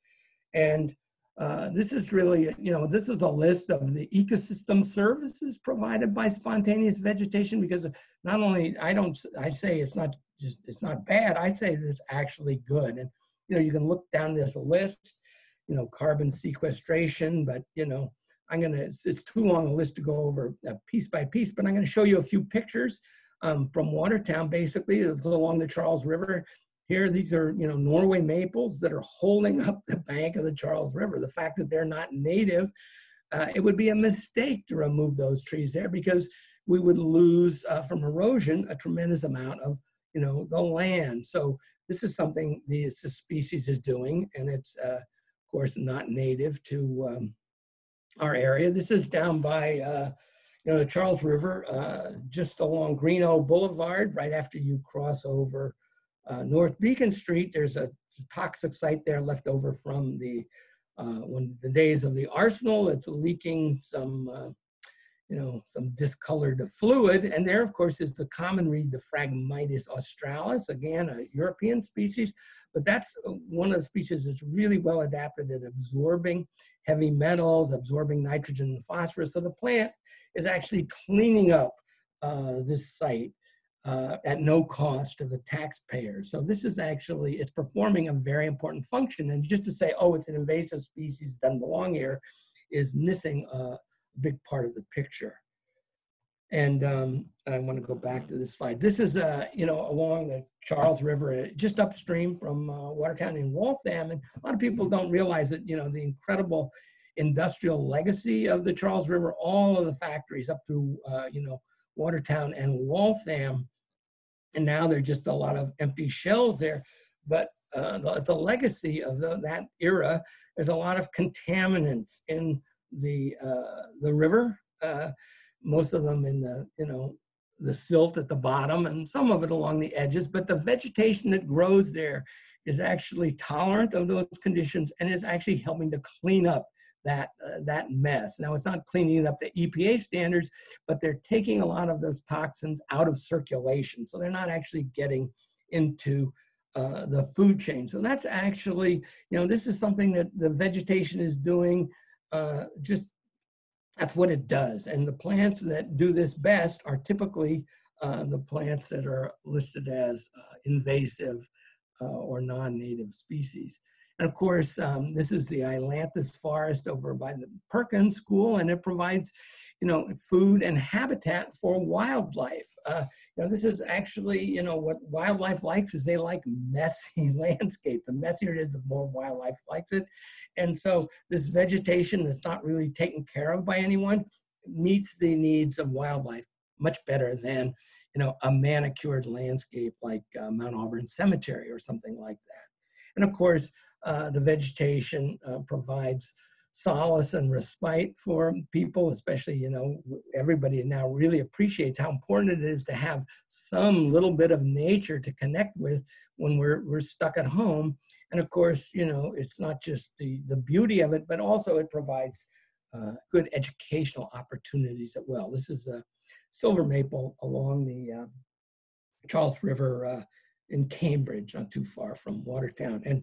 And uh, this is really, you know, this is a list of the ecosystem services provided by spontaneous vegetation because not only I don't, I say it's not just, it's not bad, I say it's actually good. And, you know, you can look down this list, you know, carbon sequestration, but, you know, I'm going to, it's, it's, too long a list to go over uh, piece by piece, but I'm going to show you a few pictures um, from Watertown, basically, along the Charles River. Here, these are, you know, Norway maples that are holding up the bank of the Charles River. The fact that they're not native, uh, it would be a mistake to remove those trees there because we would lose uh, from erosion a tremendous amount of, you know, the land. So this is something the species is doing, and it's, uh, of course, not native to um, our area. This is down by, uh, you know, the Charles River, uh, just along Greenough Boulevard, right after you cross over uh, North Beacon Street, there's a toxic site there left over from the uh, when the days of the arsenal, it's leaking some, uh, you know, some discolored fluid. And there, of course, is the common reed, the Phragmites australis, again, a European species, but that's uh, one of the species that's really well adapted at absorbing heavy metals, absorbing nitrogen and phosphorus. So the plant is actually cleaning up uh, this site uh, at no cost to the taxpayer. So this is actually, it's performing a very important function. And just to say, oh, it's an invasive species, doesn't belong here, is missing a big part of the picture. And um, I want to go back to this slide. This is, uh, you know, along the Charles River, uh, just upstream from uh, Watertown in Waltham. And a lot of people don't realize that, you know, the incredible industrial legacy of the Charles River, all of the factories up through, uh, you know, Watertown and Waltham. And now there's just a lot of empty shells there. But uh, the, the, legacy of the, that era, there's a lot of contaminants in the, uh, the river, uh, most of them in the, you know, the silt at the bottom and some of it along the edges, but the vegetation that grows there is actually tolerant of those conditions and is actually helping to clean up that, uh, that mess. Now, it's not cleaning up the EPA standards, but they're taking a lot of those toxins out of circulation. So they're not actually getting into uh, the food chain. So that's actually, you know, this is something that the vegetation is doing uh, just, that's what it does. And the plants that do this best are typically uh, the plants that are listed as uh, invasive uh, or non-native species. And of course, um, this is the Ailanthus forest over by the Perkins School, and it provides, you know, food and habitat for wildlife. Uh, you know, this is actually, you know, what wildlife likes is they like messy landscape. The messier it is, the more wildlife likes it. And so this vegetation that's not really taken care of by anyone meets the needs of wildlife much better than, you know, a manicured landscape like uh, Mount Auburn Cemetery or something like that. And of course, uh, the vegetation uh, provides solace and respite for people, especially, you know, everybody now really appreciates how important it is to have some little bit of nature to connect with when we're, we're stuck at home. And of course, you know, it's not just the, the beauty of it, but also it provides uh, good educational opportunities as well. This is a silver maple along the uh, Charles River uh, in Cambridge, not too far from Watertown. And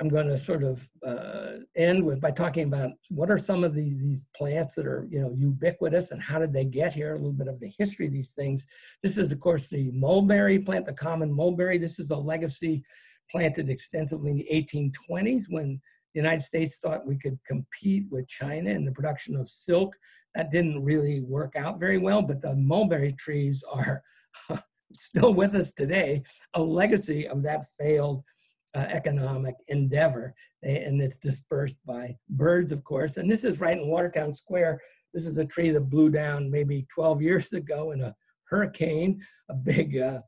I'm going to sort of uh, end with by talking about what are some of the, these plants that are you know ubiquitous and how did they get here? A little bit of the history of these things. This is of course the mulberry plant, the common mulberry. This is a legacy planted extensively in the 1820s when the United States thought we could compete with China in the production of silk. That didn't really work out very well, but the mulberry trees are still with us today, a legacy of that failed uh, economic endeavor. And it's dispersed by birds, of course. And this is right in Watertown Square. This is a tree that blew down maybe 12 years ago in a hurricane, a big uh,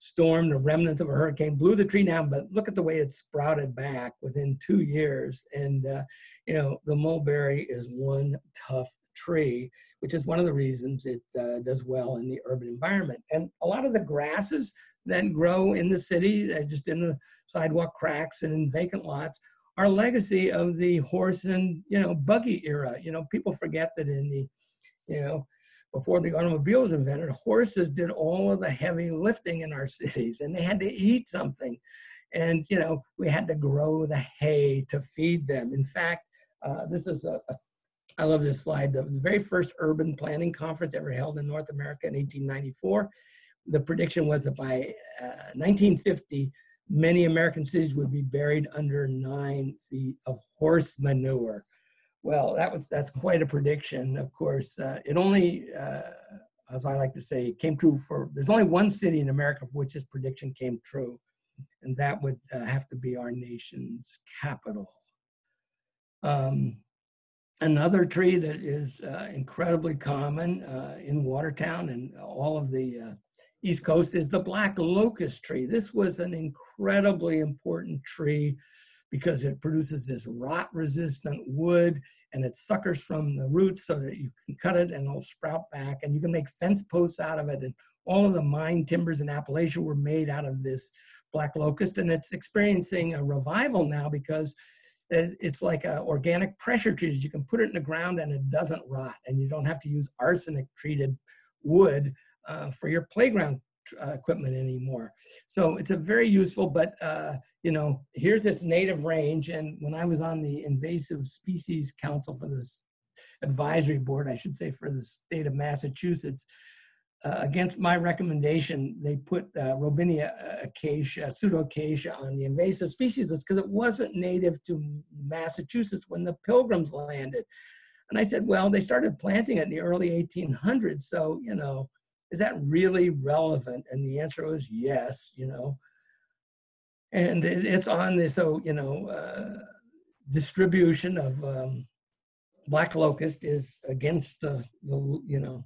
storm, the remnants of a hurricane blew the tree down, but look at the way it sprouted back within two years. And, uh, you know, the mulberry is one tough tree, which is one of the reasons it uh, does well in the urban environment. And a lot of the grasses that grow in the city, uh, just in the sidewalk cracks and in vacant lots, are legacy of the horse and you know buggy era. You know, people forget that in the you know before the automobile was invented, horses did all of the heavy lifting in our cities, and they had to eat something. And you know, we had to grow the hay to feed them. In fact, uh, this is a, a I love this slide. The very first urban planning conference ever held in North America in 1894, the prediction was that by uh, 1950, many American cities would be buried under nine feet of horse manure. Well, that was that's quite a prediction. Of course, uh, it only, uh, as I like to say, came true for. There's only one city in America for which this prediction came true, and that would uh, have to be our nation's capital. Um, another tree that is uh, incredibly common uh, in Watertown and all of the uh, East Coast is the black locust tree. This was an incredibly important tree because it produces this rot resistant wood and it suckers from the roots so that you can cut it and it'll sprout back and you can make fence posts out of it. And all of the mine timbers in Appalachia were made out of this black locust and it's experiencing a revival now because it's like a organic pressure treated. You can put it in the ground and it doesn't rot, and you don't have to use arsenic treated wood uh, for your playground uh, equipment anymore. So it's a very useful, but uh, you know, here's this native range. And when I was on the Invasive Species Council for this advisory board, I should say, for the state of Massachusetts, uh, against my recommendation, they put uh, Robinia acacia, pseudoacacia on the invasive species list because it wasn't native to Massachusetts when the pilgrims landed. And I said, well, they started planting it in the early 1800s. So, you know, is that really relevant? And the answer was yes, you know. And it's on this, so, you know, uh, distribution of um, black locust is against the, the you know,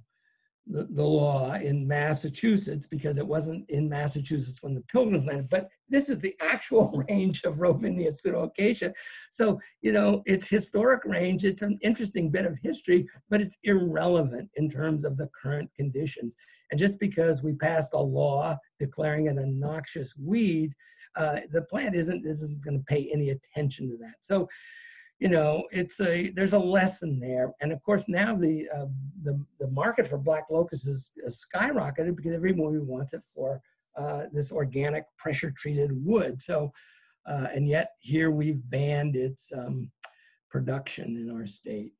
the, the law in Massachusetts because it wasn't in Massachusetts when the Pilgrims landed. But this is the actual range of Robinia pseudoacacia. So, you know, it's historic range. It's an interesting bit of history, but it's irrelevant in terms of the current conditions. And just because we passed a law declaring it a noxious weed, uh, the plant isn't, isn't going to pay any attention to that. So, you know, it's a there's a lesson there, and of course now the uh, the the market for black locust is, skyrocketed because everybody wants it for uh, this organic pressure treated wood. So, uh, and yet here we've banned its um, production in our state.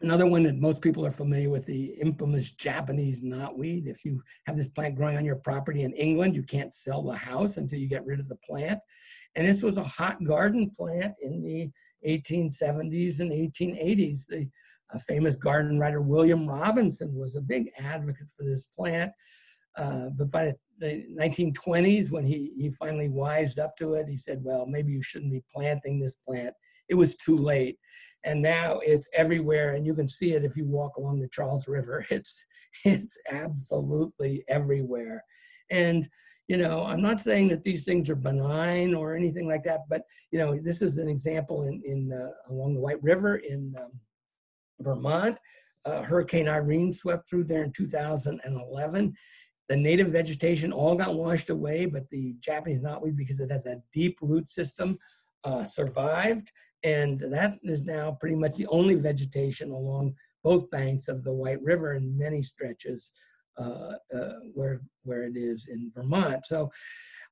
Another one that most people are familiar with, the infamous Japanese knotweed. If you have this plant growing on your property in England, you can't sell the house until you get rid of the plant. And this was a hot garden plant in the 1870s and 1880s. The famous garden writer William Robinson was a big advocate for this plant. Uh, but by the 1920s, when he, he finally wised up to it, he said, well, maybe you shouldn't be planting this plant. It was too late and now it's everywhere and you can see it if you walk along the charles river. It's it's absolutely everywhere. And you know i'm not saying that these things are benign or anything like that but you know this is an example in in uh, along the white river in um, vermont. Uh, hurricane irene swept through there in 2011 the native vegetation all got washed away but the japanese knotweed because it has a deep root system uh, survived and that is now pretty much the only vegetation along both banks of the White River in many stretches uh, uh, where where it is in Vermont. So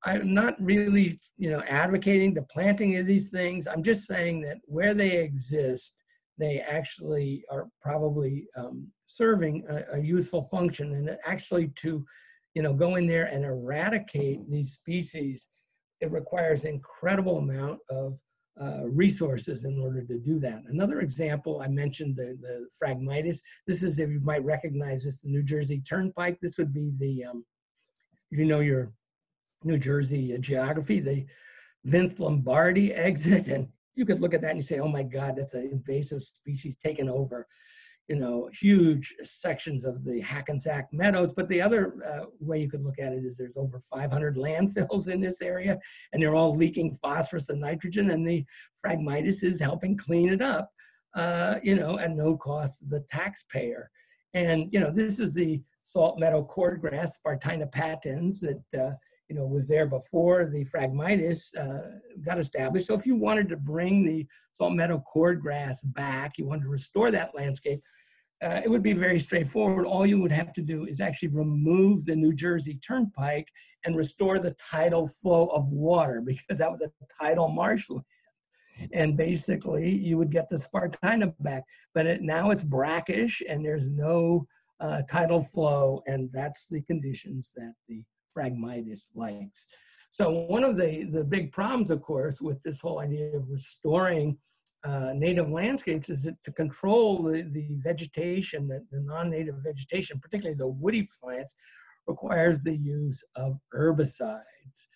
I'm not really, you know, advocating the planting of these things. I'm just saying that where they exist, they actually are probably um, serving a, a, useful function, and actually to, you know, go in there and eradicate these species, it requires incredible amount of uh, resources in order to do that. Another example, I mentioned the, the Phragmites. This is, if you might recognize this, the New Jersey Turnpike. This would be the, um, if you know your New Jersey geography, the Vince Lombardi exit. And you could look at that and you say, oh my God, that's an invasive species taken over you know, huge sections of the Hackensack Meadows. But the other uh, way you could look at it is there's over 500 landfills in this area, and they're all leaking phosphorus and nitrogen, and the Phragmites is helping clean it up, uh, you know, at no cost to the taxpayer. And, you know, this is the salt meadow cordgrass, Spartina patens, that, uh, you know, was there before the Phragmites uh, got established. So if you wanted to bring the salt meadow cordgrass back, you wanted to restore that landscape, uh, it would be very straightforward. All you would have to do is actually remove the New Jersey Turnpike and restore the tidal flow of water because that was a tidal marshland. And basically, you would get the Spartina back. But it, now it's brackish and there's no uh, tidal flow, and that's the conditions that the Phragmites likes. So one of the, the big problems, of course, with this whole idea of restoring uh, native landscapes is that to control the, the vegetation, the, the non-native vegetation, particularly the woody plants, requires the use of herbicides.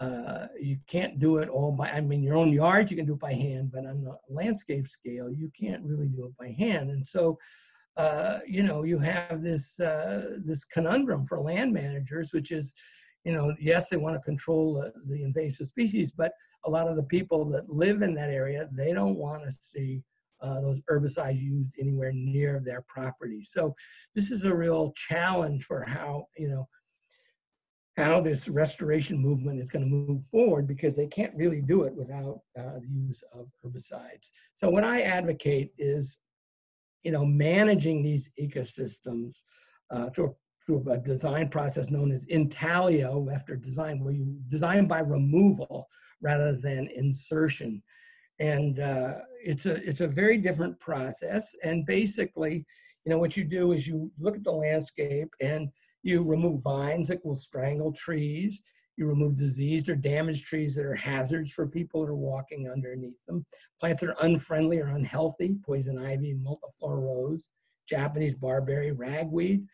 Uh, you can't do it all by, I mean, your own yard, you can do it by hand, but on the landscape scale, you can't really do it by hand. And so, uh, you know, you have this, uh, this conundrum for land managers, which is, you know, yes, they want to control the, the, invasive species, but a lot of the people that live in that area, they don't want to see uh, those herbicides used anywhere near their property. So this is a real challenge for how, you know, how this restoration movement is going to move forward because they can't really do it without uh, the use of herbicides. So what I advocate is, you know, managing these ecosystems uh, through, through a design process known as intaglio after design, where you design by removal rather than insertion. And uh, it's a it's a very different process. And basically, you know, what you do is you look at the landscape and you remove vines that will strangle trees. You remove diseased or damaged trees that are hazards for people that are walking underneath them. Plants that are unfriendly or unhealthy, poison ivy, multiflora rose, Japanese barberry, ragweed.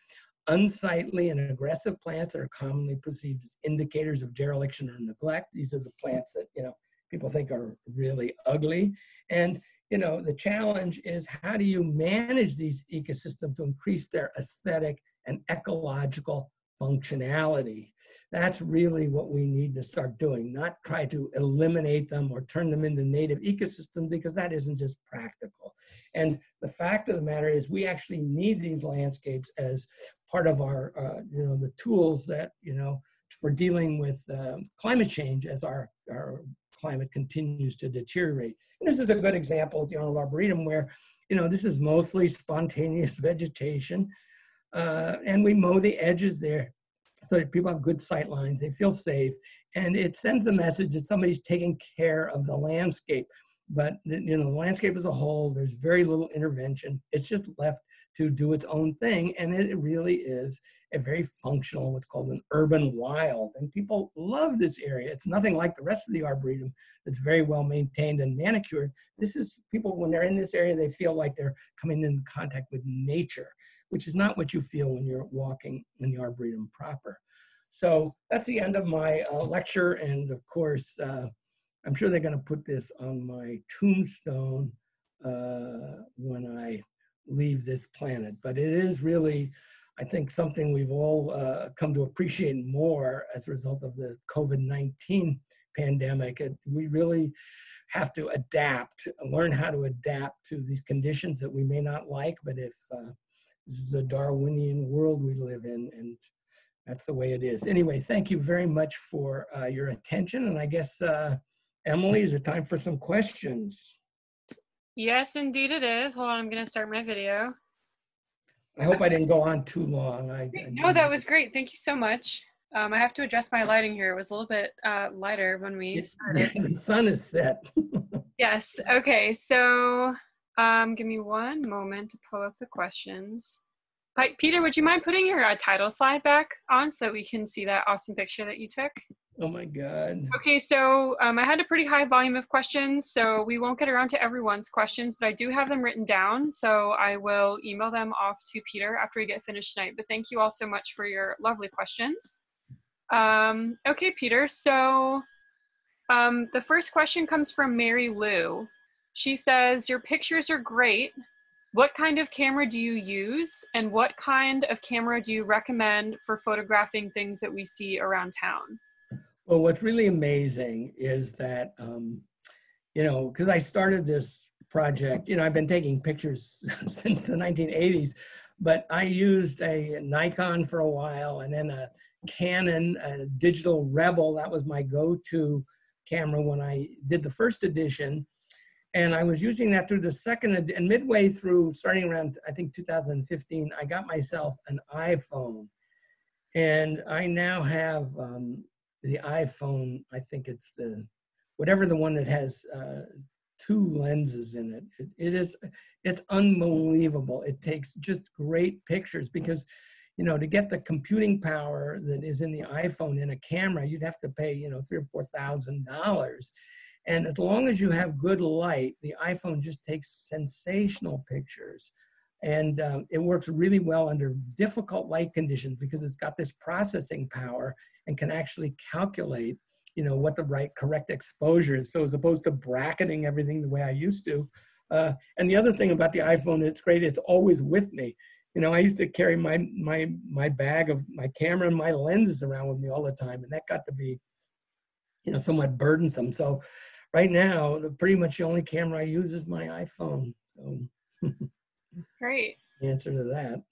Unsightly and aggressive plants that are commonly perceived as indicators of dereliction or neglect. These are the plants that, you know, people think are really ugly. And you know, the challenge is how do you manage these ecosystems to increase their aesthetic and ecological functionality. That's really what we need to start doing, not try to eliminate them or turn them into native ecosystems because that isn't just practical. And the fact of the matter is we actually need these landscapes as part of our, uh, you know, the tools that, you know, for dealing with uh, climate change as our, our climate continues to deteriorate. And this is a good example of the Arnold Arboretum where, you know, this is mostly spontaneous vegetation. Uh, and we mow the edges there so that people have good sight lines, they feel safe, and it sends the message that somebody's taking care of the landscape. But you know, the landscape as a whole, there's very little intervention. It's just left to do its own thing, and it really is a very functional, what's called an urban wild. And people love this area. It's nothing like the rest of the arboretum. It's very well maintained and manicured. This is people when they're in this area, they feel like they're coming in contact with nature which is not what you feel when you're walking in the Arboretum proper. So that's the end of my uh, lecture. And of course, uh, I'm sure they're going to put this on my tombstone uh, when I leave this planet. But it is really, I think, something we've all uh, come to appreciate more as a result of the COVID-19 pandemic. we really have to adapt, learn how to adapt to these conditions that we may not like, but if uh, this is a Darwinian world we live in, and that's the way it is. Anyway, thank you very much for uh, your attention. And I guess, uh, Emily, is it time for some questions? Yes, indeed it is. Hold on, I'm going to start my video. I hope I didn't go on too long. I, I no, that was great. Thank you so much. Um, I have to adjust my lighting here. It was a little bit uh, lighter when we started. the sun is set. yes. Okay. So um, give me one moment to pull up the questions. Peter, would you mind putting your uh, title slide back on so that we can see that awesome picture that you took? Oh my God. Okay, so um, I had a pretty high volume of questions, so we won't get around to everyone's questions, but I do have them written down, so I will email them off to Peter after we get finished tonight. But thank you all so much for your lovely questions. Um, okay, Peter, so um, the first question comes from Mary Lou. She says, Your pictures are great. What kind of camera do you use? And what kind of camera do you recommend for photographing things that we see around town? Well, what's really amazing is that, um, you know, because I started this project, you know, I've been taking pictures since the 1980s, but I used a Nikon for a while and then a Canon a digital Rebel. That was my go to camera when I did the first edition. And I was using that through the second, and midway through, starting around, I think 2015, I got myself an iPhone. And I now have um, the iPhone, I think it's the, whatever the one that has uh, two lenses in it. it. It is, it's unbelievable. It takes just great pictures because, you know, to get the computing power that is in the iPhone in a camera, you'd have to pay, you know, three or four thousand dollars. And as long as you have good light, the iPhone just takes sensational pictures. And um, it works really well under difficult light conditions because it's got this processing power and can actually calculate, you know, what the right correct exposure is. So as opposed to bracketing everything the way I used to. Uh, and the other thing about the iPhone, it's great, it's always with me. You know, I used to carry my, my, my bag of my camera and my lenses around with me all the time. And that got to be, you know, somewhat burdensome. So right now, the, pretty much the only camera I use is my iPhone. So great answer to that.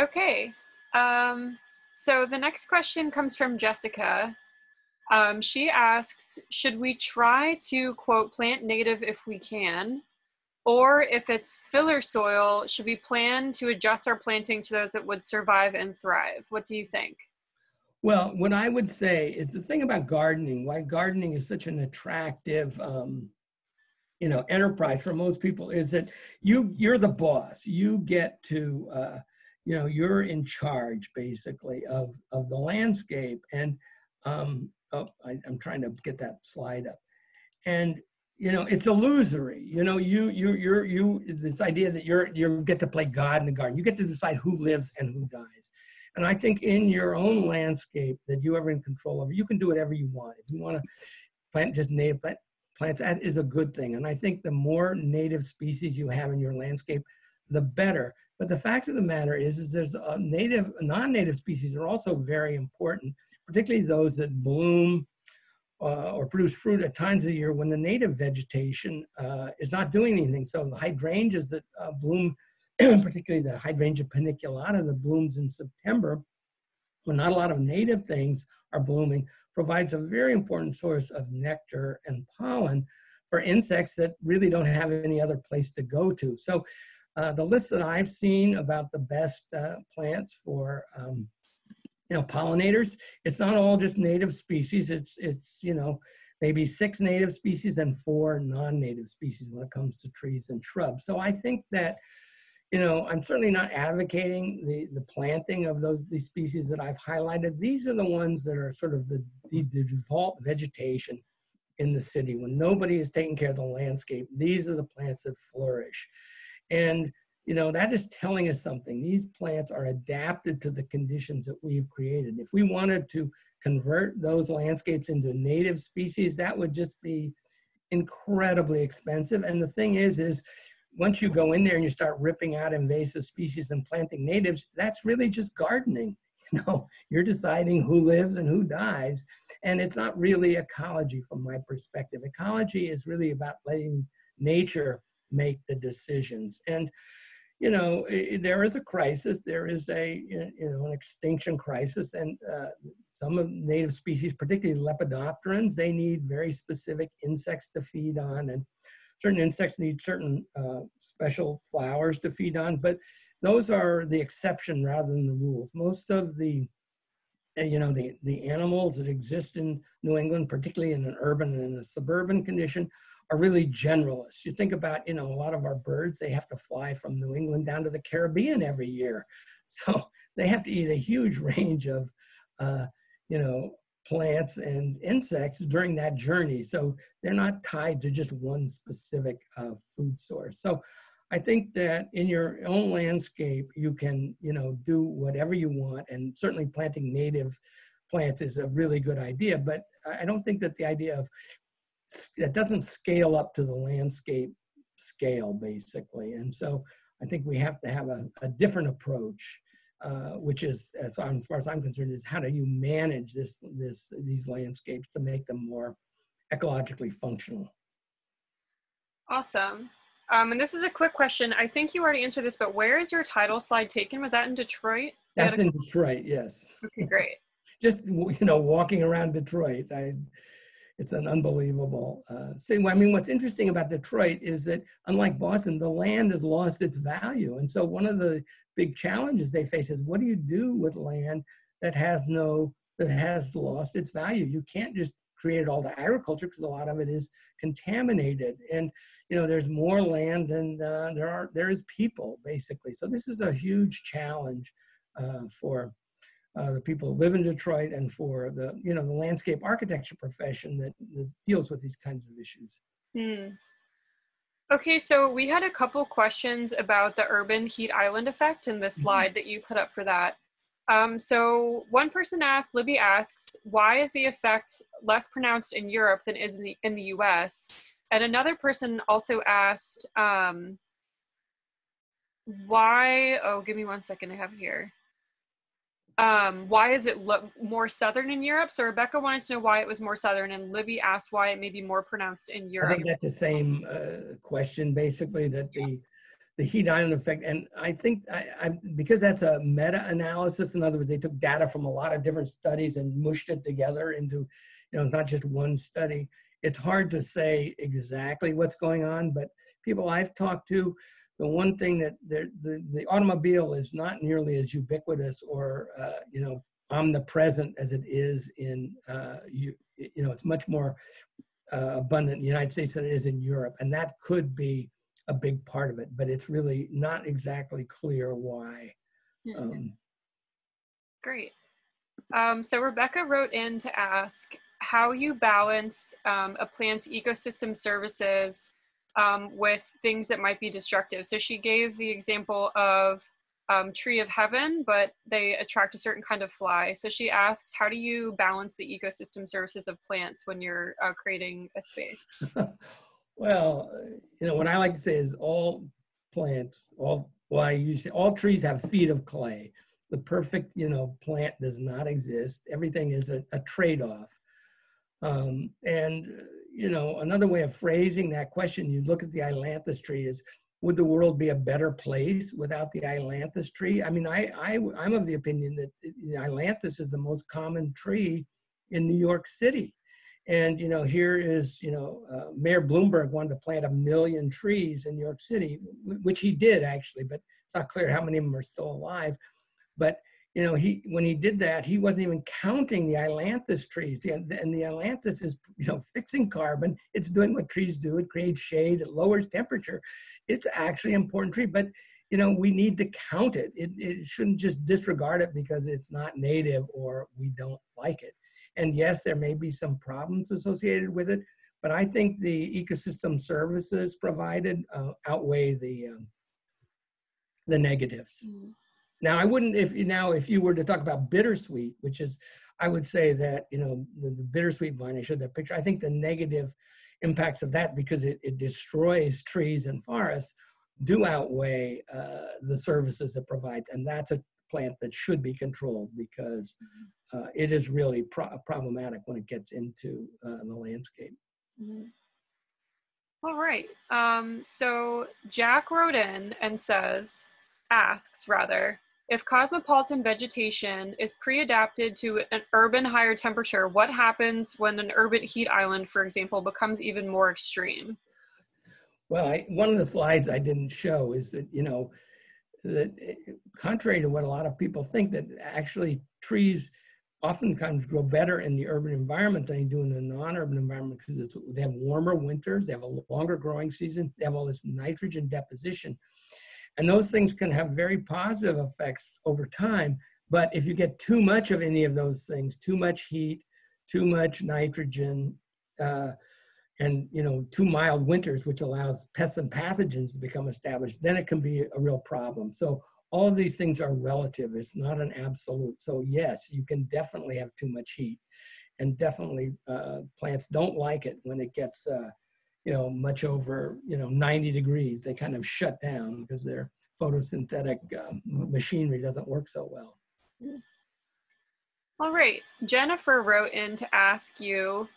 Okay. Um, So the next question comes from Jessica. Um, she asks, should we try to quote plant native if we can? Or if it's filler soil, should we plan to adjust our planting to those that would survive and thrive? What do you think? Well, what I would say is the thing about gardening, why gardening is such an attractive, um, you know, enterprise for most people is that you you're the boss. You get to, uh, you know, you're in charge basically of of the landscape. And um, oh, I, I'm trying to get that slide up. And you know it's illusory you know you you you're you this idea that you're you get to play god in the garden you get to decide who lives and who dies and i think in your own landscape that you are in control of you can do whatever you want if you want to plant just native plant, plants that is a good thing and i think the more native species you have in your landscape the better but the fact of the matter is, is there's a native non-native species are also very important particularly those that bloom uh, or produce fruit at times of the year when the native vegetation uh, is not doing anything. So the hydrangeas that uh, bloom, particularly the hydrangea paniculata that blooms in September, when not a lot of native things are blooming, provides a very important source of nectar and pollen for insects that really don't have any other place to go to. So uh, the list that I've seen about the best uh, plants for um, you know, pollinators. It's not all just native species. It's, it's you know, maybe six native species and four non-native species when it comes to trees and shrubs. So I think that, you know, I'm certainly not advocating the, the planting of those these species that I've highlighted. These are the ones that are sort of the, the, default vegetation in the city. When nobody is taking care of the landscape, these are the plants that flourish. And you know, that is telling us something. These plants are adapted to the conditions that we've created. If we wanted to convert those landscapes into native species, that would just be incredibly expensive. And the thing is, is once you go in there and you start ripping out invasive species and planting natives, that's really just gardening. You know, you're deciding who lives and who dies. And it's not really ecology from my perspective. Ecology is really about letting nature make the decisions. And you know, there is a crisis. There is a, you know, an extinction crisis, and uh, some of native species, particularly lepidopterans, they need very specific insects to feed on, and certain insects need certain uh, special flowers to feed on. But those are the exception rather than the rules. Most of the you know, the, the animals that exist in New England, particularly in an urban and in a suburban condition, are really generalists. You think about, you know, a lot of our birds, they have to fly from New England down to the Caribbean every year. So they have to eat a huge range of, uh, you know, plants and insects during that journey. So they're not tied to just one specific uh, food source. So I think that in your own landscape, you can, you know, do whatever you want, and certainly planting native plants is a really good idea. But I don't think that the idea of that doesn't scale up to the landscape scale, basically. And so I think we have to have a, a different approach, uh, which is, as, as far as I'm concerned, is how do you manage this, this, these landscapes to make them more ecologically functional. Awesome. Um, and this is a quick question. I think you already answered this, but where is your title slide taken? Was that in Detroit? That's in Detroit, yes. Okay, great. Just, you know, walking around Detroit, I, it's an unbelievable uh, city. I mean, what's interesting about Detroit is that unlike Boston, the land has lost its value. And so one of the big challenges they face is what do you do with land that has no, that has lost its value? You can't just created all the agriculture because a lot of it is contaminated. And you know, there's more land than uh, there are there is people basically. So this is a huge challenge uh, for uh, the people who live in Detroit and for the you know the landscape architecture profession that, that deals with these kinds of issues. Hmm. Okay, so we had a couple questions about the urban heat island effect in the mm-hmm. slide mm-hmm. that you put up for that. Um, so one person asked, Libby asks, why is the effect less pronounced in Europe than is in the, in the US? And another person also asked, um, why, oh, give me one second, I have here. Um, why is it lo- more southern in Europe? So Rebecca wanted to know why it was more southern, and Libby asked why it may be more pronounced in Europe. I think that's the same uh, question, basically, that the the heat island effect. And I think I, I, because that's a meta-analysis, in other words, they took data from a lot of different studies and mushed it together into, you know, not just one study. It's hard to say exactly what's going on, but people I've talked to, the one thing that the, the automobile is not nearly as ubiquitous or, uh, you know, omnipresent as it is in, uh, you, you know, it's much more uh, abundant in the United States than it is in Europe. And that could be a big part of it, but it's really not exactly clear why. Um, Great. Um, so Rebecca wrote in to ask how you balance um, a plant's ecosystem services um, with things that might be destructive. So she gave the example of um, tree of heaven, but they attract a certain kind of fly. So she asks, how do you balance the ecosystem services of plants when you're uh, creating a space? well, you know, what I like to say is all plants, all well, I use all trees have feet of clay. The perfect, you know, plant does not exist. Everything is a, a trade-off. Um, and you know, another way of phrasing that question, you look at the ailanthus tree is would the world be a better place without the ailanthus tree? I mean, I, I, I'm of the opinion that ailanthus is the most common tree in New York City. And, you know, here is, you know, uh, Mayor Bloomberg wanted to plant a million trees in New York City, which he did actually, but it's not clear how many of them are still alive. But you know, he when he did that, he wasn't even counting the ailanthus trees. And the ailanthus is, you know, fixing carbon. It's doing what trees do. It creates shade. It lowers temperature. It's actually an important tree, but you know, we need to count it. it. It shouldn't just disregard it because it's not native or we don't like it. And yes, there may be some problems associated with it, but I think the ecosystem services provided uh, outweigh the um, the negatives. Mm. Now, I wouldn't if now if you were to talk about bittersweet, which is, I would say that you know the, the bittersweet vine. I showed that picture. I think the negative impacts of that because it, it destroys trees and forests do outweigh uh, the services it provides, and that's a plant that should be controlled because mm-hmm. uh, it is really pro- problematic when it gets into uh, the landscape. Mm-hmm. All right. Um, so Jack wrote in and says, asks rather, if cosmopolitan vegetation is pre-adapted to an urban higher temperature, what happens when an urban heat island, for example, becomes even more extreme? Well, I, one of the slides I didn't show is that, you know, that contrary to what a lot of people think, that actually trees oftentimes grow better in the urban environment than they do in the non-urban environment because they have warmer winters, they have a longer growing season, they have all this nitrogen deposition. And those things can have very positive effects over time. But if you get too much of any of those things, too much heat, too much nitrogen, uh, and you know, too mild winters, which allows pests and pathogens to become established, then it can be a real problem. So all of these things are relative. It's not an absolute. So yes, you can definitely have too much heat, and definitely uh, plants don't like it when it gets uh, you know, much over, you know, 90 degrees, they kind of shut down because their photosynthetic uh, machinery doesn't work so well. All right. Jennifer wrote in to ask you,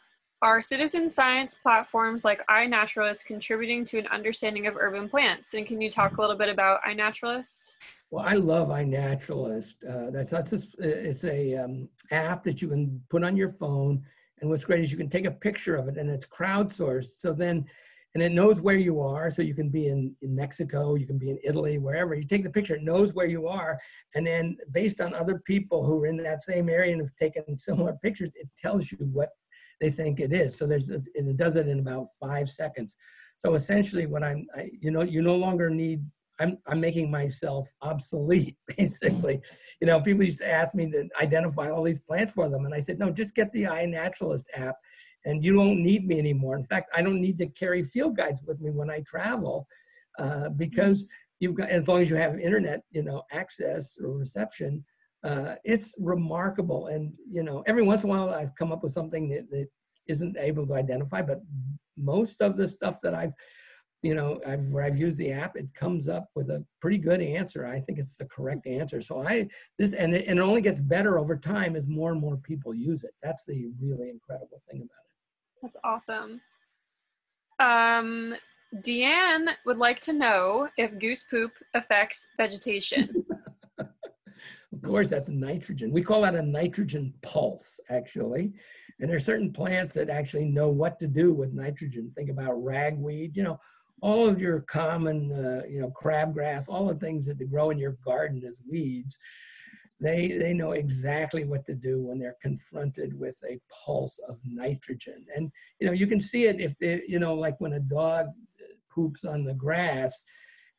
are citizen science platforms like iNaturalist contributing to an understanding of urban plants? And can you talk a little bit about iNaturalist? Well, I love iNaturalist. Uh, that's, that's just, it's a um, app that you can put on your phone and what's great is you can take a picture of it and it's crowdsourced. So then, and it knows where you are. So you can be in, in Mexico, you can be in Italy, wherever. You take the picture, it knows where you are. And then based on other people who are in that same area and have taken similar pictures, it tells you what they think it is. So there's, a, and it does it in about five seconds. So essentially what I'm, I, you know, you no longer need I'm, I'm making myself obsolete, basically. You know, people used to ask me to identify all these plants for them. And I said, no, just get the iNaturalist app and you don't need me anymore. In fact, I don't need to carry field guides with me when I travel uh, because you've got, as long as you have internet, you know, access or reception, uh, it's remarkable. And, you know, every once in a while I've come up with something that, that isn't able to identify, but most of the stuff that I've you know, I've, where I've used the app, it comes up with a pretty good answer. I think it's the correct answer. So I, this, and it, and it only gets better over time as more and more people use it. That's the really incredible thing about it. That's awesome. Um, Deanne would like to know if goose poop affects vegetation. of course, that's nitrogen. We call that a nitrogen pulse, actually. And there are certain plants that actually know what to do with nitrogen. Think about ragweed, you know, all of your common, uh, you know, crabgrass, all the things that grow in your garden as weeds they, they know exactly what to do when they're confronted with a pulse of nitrogen. And, you know, you can see it if they, you know, like when a dog poops on the grass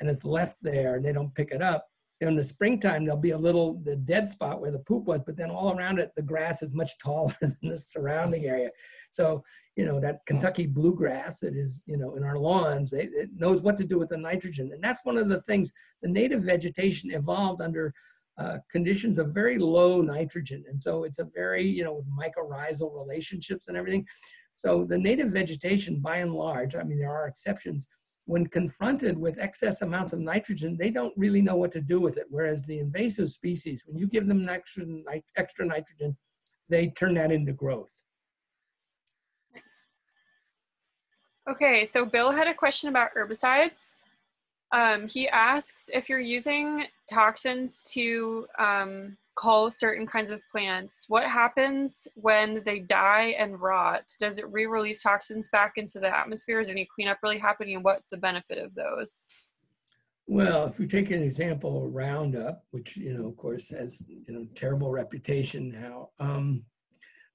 and it's left there and they don't pick it up, in the springtime there'll be a little the dead spot where the poop was but then all around it the grass is much taller than the surrounding area so you know that kentucky bluegrass that is you know in our lawns they, it knows what to do with the nitrogen and that's one of the things the native vegetation evolved under uh, conditions of very low nitrogen. And so it's a very, you know, mycorrhizal relationships and everything. So the native vegetation, by and large, I mean, there are exceptions, when confronted with excess amounts of nitrogen, they don't really know what to do with it. Whereas the invasive species, when you give them extra, extra nitrogen, they turn that into growth. Nice. Okay, so Bill had a question about herbicides. Um, he asks if you're using toxins to um, cull certain kinds of plants, what happens when they die and rot? Does it re-release toxins back into the atmosphere? Is any cleanup really happening? And what's the benefit of those? Well, if we take an example Roundup, which you know, of course, has you know terrible reputation now, um,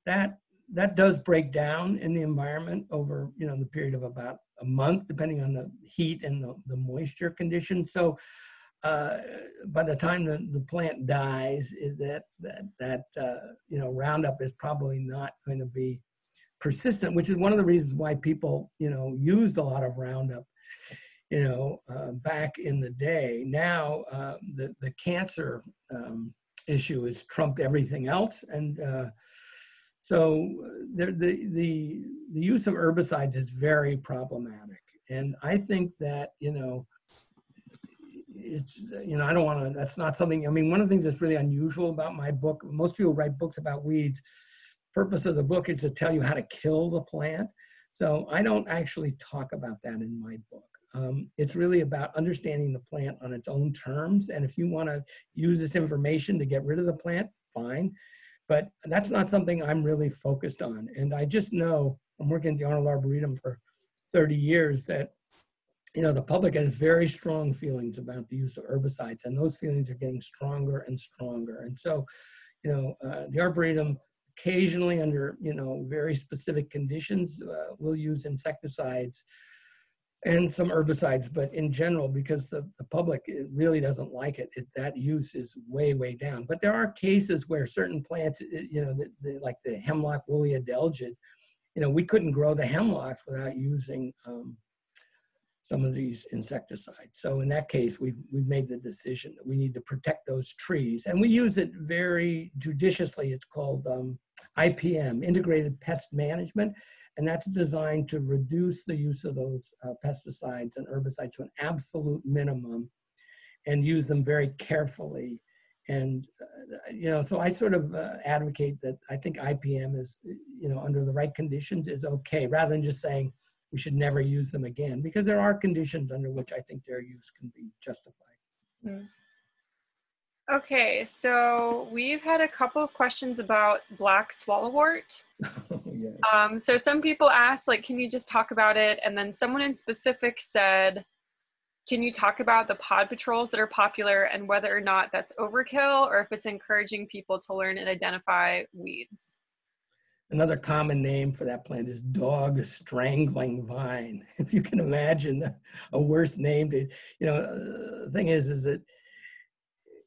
that that does break down in the environment over you know the period of about a month, depending on the heat and the, the moisture conditions. So uh, by the time the, the plant dies, that that that uh, you know Roundup is probably not going to be persistent, which is one of the reasons why people you know used a lot of Roundup, you know, uh, back in the day. Now uh, the the cancer um, issue has trumped everything else, and uh, so the, the, the, the use of herbicides is very problematic. And I think that, you know, it's, you know, I don't want to, that's not something, I mean, one of the things that's really unusual about my book, most people write books about weeds. Purpose of the book is to tell you how to kill the plant. So I don't actually talk about that in my book. Um, it's really about understanding the plant on its own terms. And if you want to use this information to get rid of the plant, fine. But that's not something I'm really focused on. And I just know I'm working at the Arnold Arboretum for 30 years that you know the public has very strong feelings about the use of herbicides and those feelings are getting stronger and stronger and so you know uh, the arboretum occasionally under you know very specific conditions uh, will use insecticides and some herbicides, but in general, because the, the public really doesn't like it, it, that use is way, way down. But there are cases where certain plants, you know, the, the, like the hemlock woolly adelgid, you know, we couldn't grow the hemlocks without using um, some of these insecticides. So in that case, we've, we've made the decision that we need to protect those trees. And we use it very judiciously. It's called um, IPM, Integrated Pest Management and that's designed to reduce the use of those uh, pesticides and herbicides to an absolute minimum and use them very carefully. And, uh, you know, so I sort of uh, advocate that I think IPM is, you know, under the right conditions is okay, rather than just saying we should never use them again, because there are conditions under which I think their use can be justified. Mm. Okay, so we've had a couple of questions about black swallowwort. yes. um, so some people asked, like, can you just talk about it? And then someone in specific said, can you talk about the pod patrols that are popular and whether or not that's overkill or if it's encouraging people to learn and identify weeds? Another common name for that plant is dog strangling vine. If you can imagine a worse name to, you know, the thing is, is that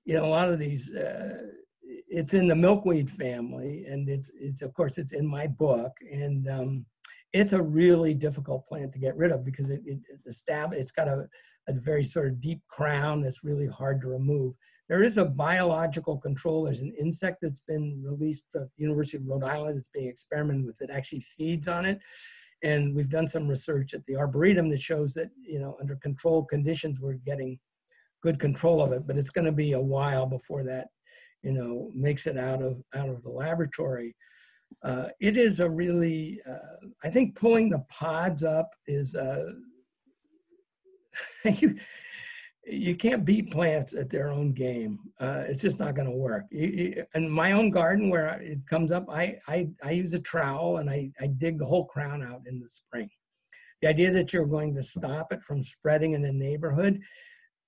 you know, a lot of these, uh, it's in the milkweed family, and it's, it's of course, it's in my book, and um, it's a really difficult plant to get rid of because it, it, it's, it's got a, a very sort of deep crown that's really hard to remove. There is a biological control. There's an insect that's been released at the University of Rhode Island that's being experimented with that actually feeds on it. And we've done some research at the Arboretum that shows that, you know, under controlled conditions, we're getting good control of it, but it's going to be a while before that, you know, makes it out of out of the laboratory. Uh, it is a really, uh, I think pulling the pods up is, uh, you can't beat plants at their own game. Uh, it's just not going to work. In my own garden, where it comes up, I, I, I use a trowel and I, I dig the whole crown out in the spring. The idea that you're going to stop it from spreading in the neighborhood,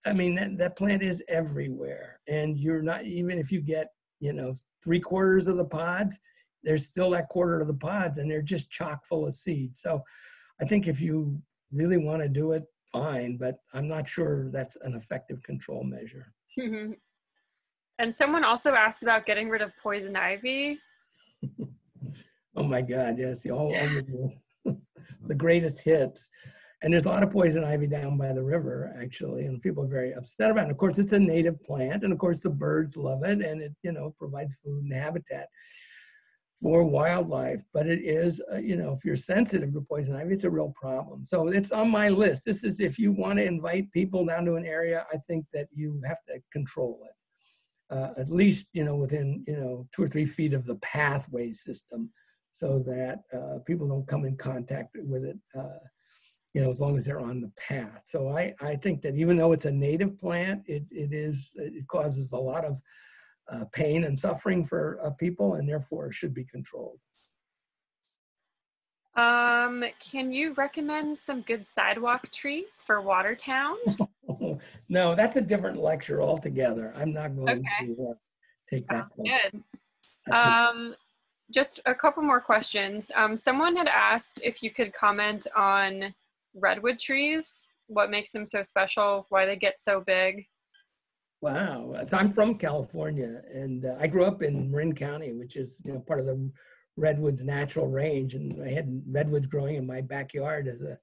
I mean, that, that plant is everywhere. And you're not, even if you get, you know, three quarters of the pods, there's still that quarter of the pods and they're just chock full of seeds. So I think if you really want to do it, fine, but I'm not sure that's an effective control measure. Mm-hmm. and someone also asked about getting rid of poison ivy. oh my God, yes, the, all, the, the greatest hits. And there's a lot of poison ivy down by the river, actually, and people are very upset about it. Of course, it's a native plant, and of course, the birds love it, and it, you know, provides food and habitat for wildlife, but it is, uh, you know, if you're sensitive to poison ivy, it's a real problem. So it's on my list. This is if you want to invite people down to an area, I think that you have to control it, uh, at least, you know, within, you know, two or three feet of the pathway system so that uh, people don't come in contact with it, uh, you know, as long as they're on the path. So I, I think that even though it's a native plant, it, it is, it causes a lot of uh, pain and suffering for uh, people and therefore should be controlled. Um, can you recommend some good sidewalk trees for Watertown? no, that's a different lecture altogether. I'm not going okay. to uh, take Sounds that. Good. Um, just a couple more questions. Um, someone had asked if you could comment on redwood trees, what makes them so special, why they get so big. Wow. I'm from California and uh, I grew up in Marin County, which is you know, part of the redwoods natural range. And I had redwoods growing in my backyard as a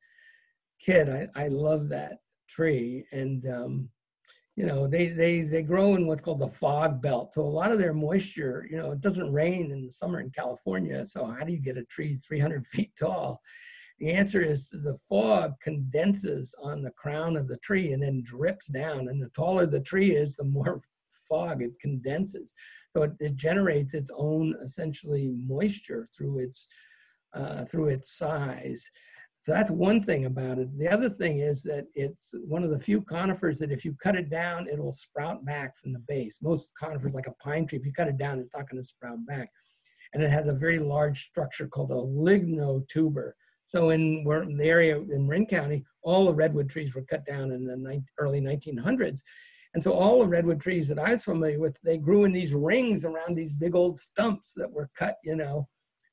kid. I, I love that tree. And, um, you know, they, they, they grow in what's called the fog belt. So a lot of their moisture, you know, it doesn't rain in the summer in California. So how do you get a tree 300 feet tall? The answer is the fog condenses on the crown of the tree and then drips down. And the taller the tree is, the more fog it condenses. So it, it generates its own essentially moisture through its uh, through its size. So that's one thing about it. The other thing is that it's one of the few conifers that if you cut it down, it'll sprout back from the base. Most conifers, like a pine tree, if you cut it down, it's not going to sprout back. And it has a very large structure called a lignotuber. So in, the area in Marin County, all the redwood trees were cut down in the early 1900s. And so all the redwood trees that I was familiar with, they grew in these rings around these big old stumps that were cut, you know,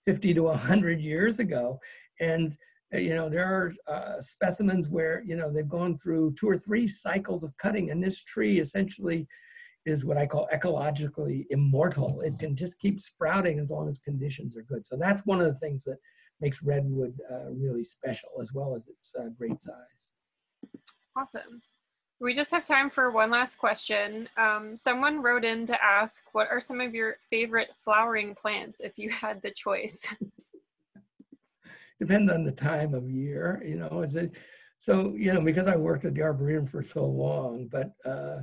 50 to 100 years ago. And, uh, you know, there are uh, specimens where, you know, they've gone through two or three cycles of cutting. And this tree essentially is what I call ecologically immortal. It can just keep sprouting as long as conditions are good. So that's one of the things that makes redwood uh, really special as well as its uh, great size. Awesome. We just have time for one last question. Um, someone wrote in to ask, what are some of your favorite flowering plants if you had the choice? Depends on the time of year, you know. Is it, so, you know, because I worked at the Arboretum for so long, but uh,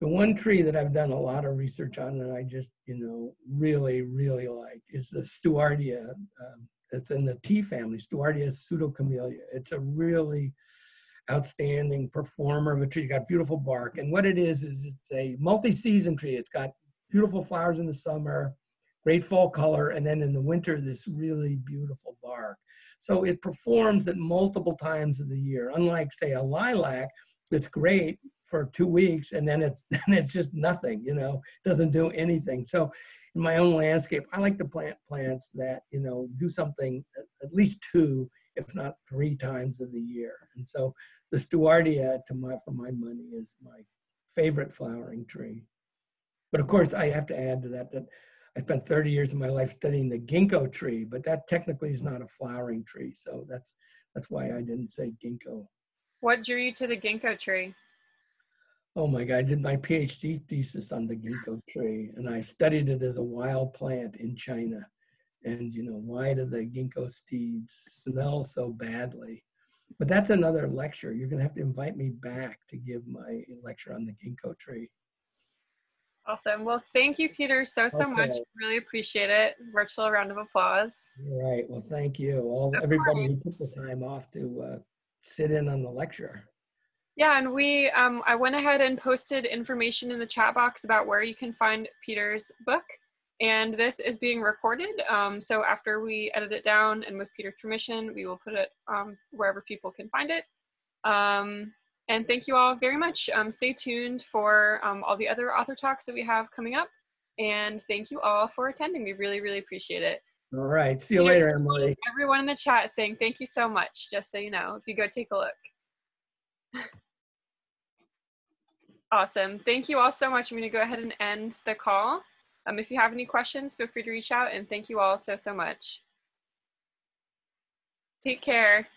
the one tree that I've done a lot of research on and I just, you know, really, really like is the Stewartia um, it's in the tea family, Stewartia pseudocamellia. It's a really outstanding performer of a tree. It's got beautiful bark. And what it is, is it's a multi-season tree. It's got beautiful flowers in the summer, great fall color, and then in the winter, this really beautiful bark. So it performs at multiple times of the year. Unlike, say, a lilac, that's great for two weeks and then it's then it's just nothing you know doesn't do anything. So in my own landscape i like to plant plants that you know do something at least two if not three times of the year. And so the stewartia to my for my money is my favorite flowering tree. But of course i have to add to that that i spent 30 years of my life studying the ginkgo tree but that technically is not a flowering tree. So that's that's why i didn't say ginkgo what drew you to the ginkgo tree Oh my God, I did my PhD thesis on the ginkgo tree and I studied it as a wild plant in China. And, you know, why do the ginkgo seeds smell so badly? But that's another lecture. You're going to have to invite me back to give my lecture on the ginkgo tree. Awesome. Well, thank you, Peter, so, so okay. much. Really appreciate it. Virtual round of applause. All right. Well, thank you. All Everybody who took the time off to uh, sit in on the lecture. Yeah, and we, um, I went ahead and posted information in the chat box about where you can find Peter's book. And this is being recorded. Um, so after we edit it down and with Peter's permission, we will put it um, wherever people can find it. Um, and thank you all very much. Um, stay tuned for um, all the other author talks that we have coming up. And thank you all for attending. We really, really appreciate it. All right. See you later, Emily. Everyone in the chat saying thank you so much, just so you know, if you go take a look. awesome. Thank you all so much. I'm going to go ahead and end the call. Um, if you have any questions, feel free to reach out. And thank you all so, so much. Take care.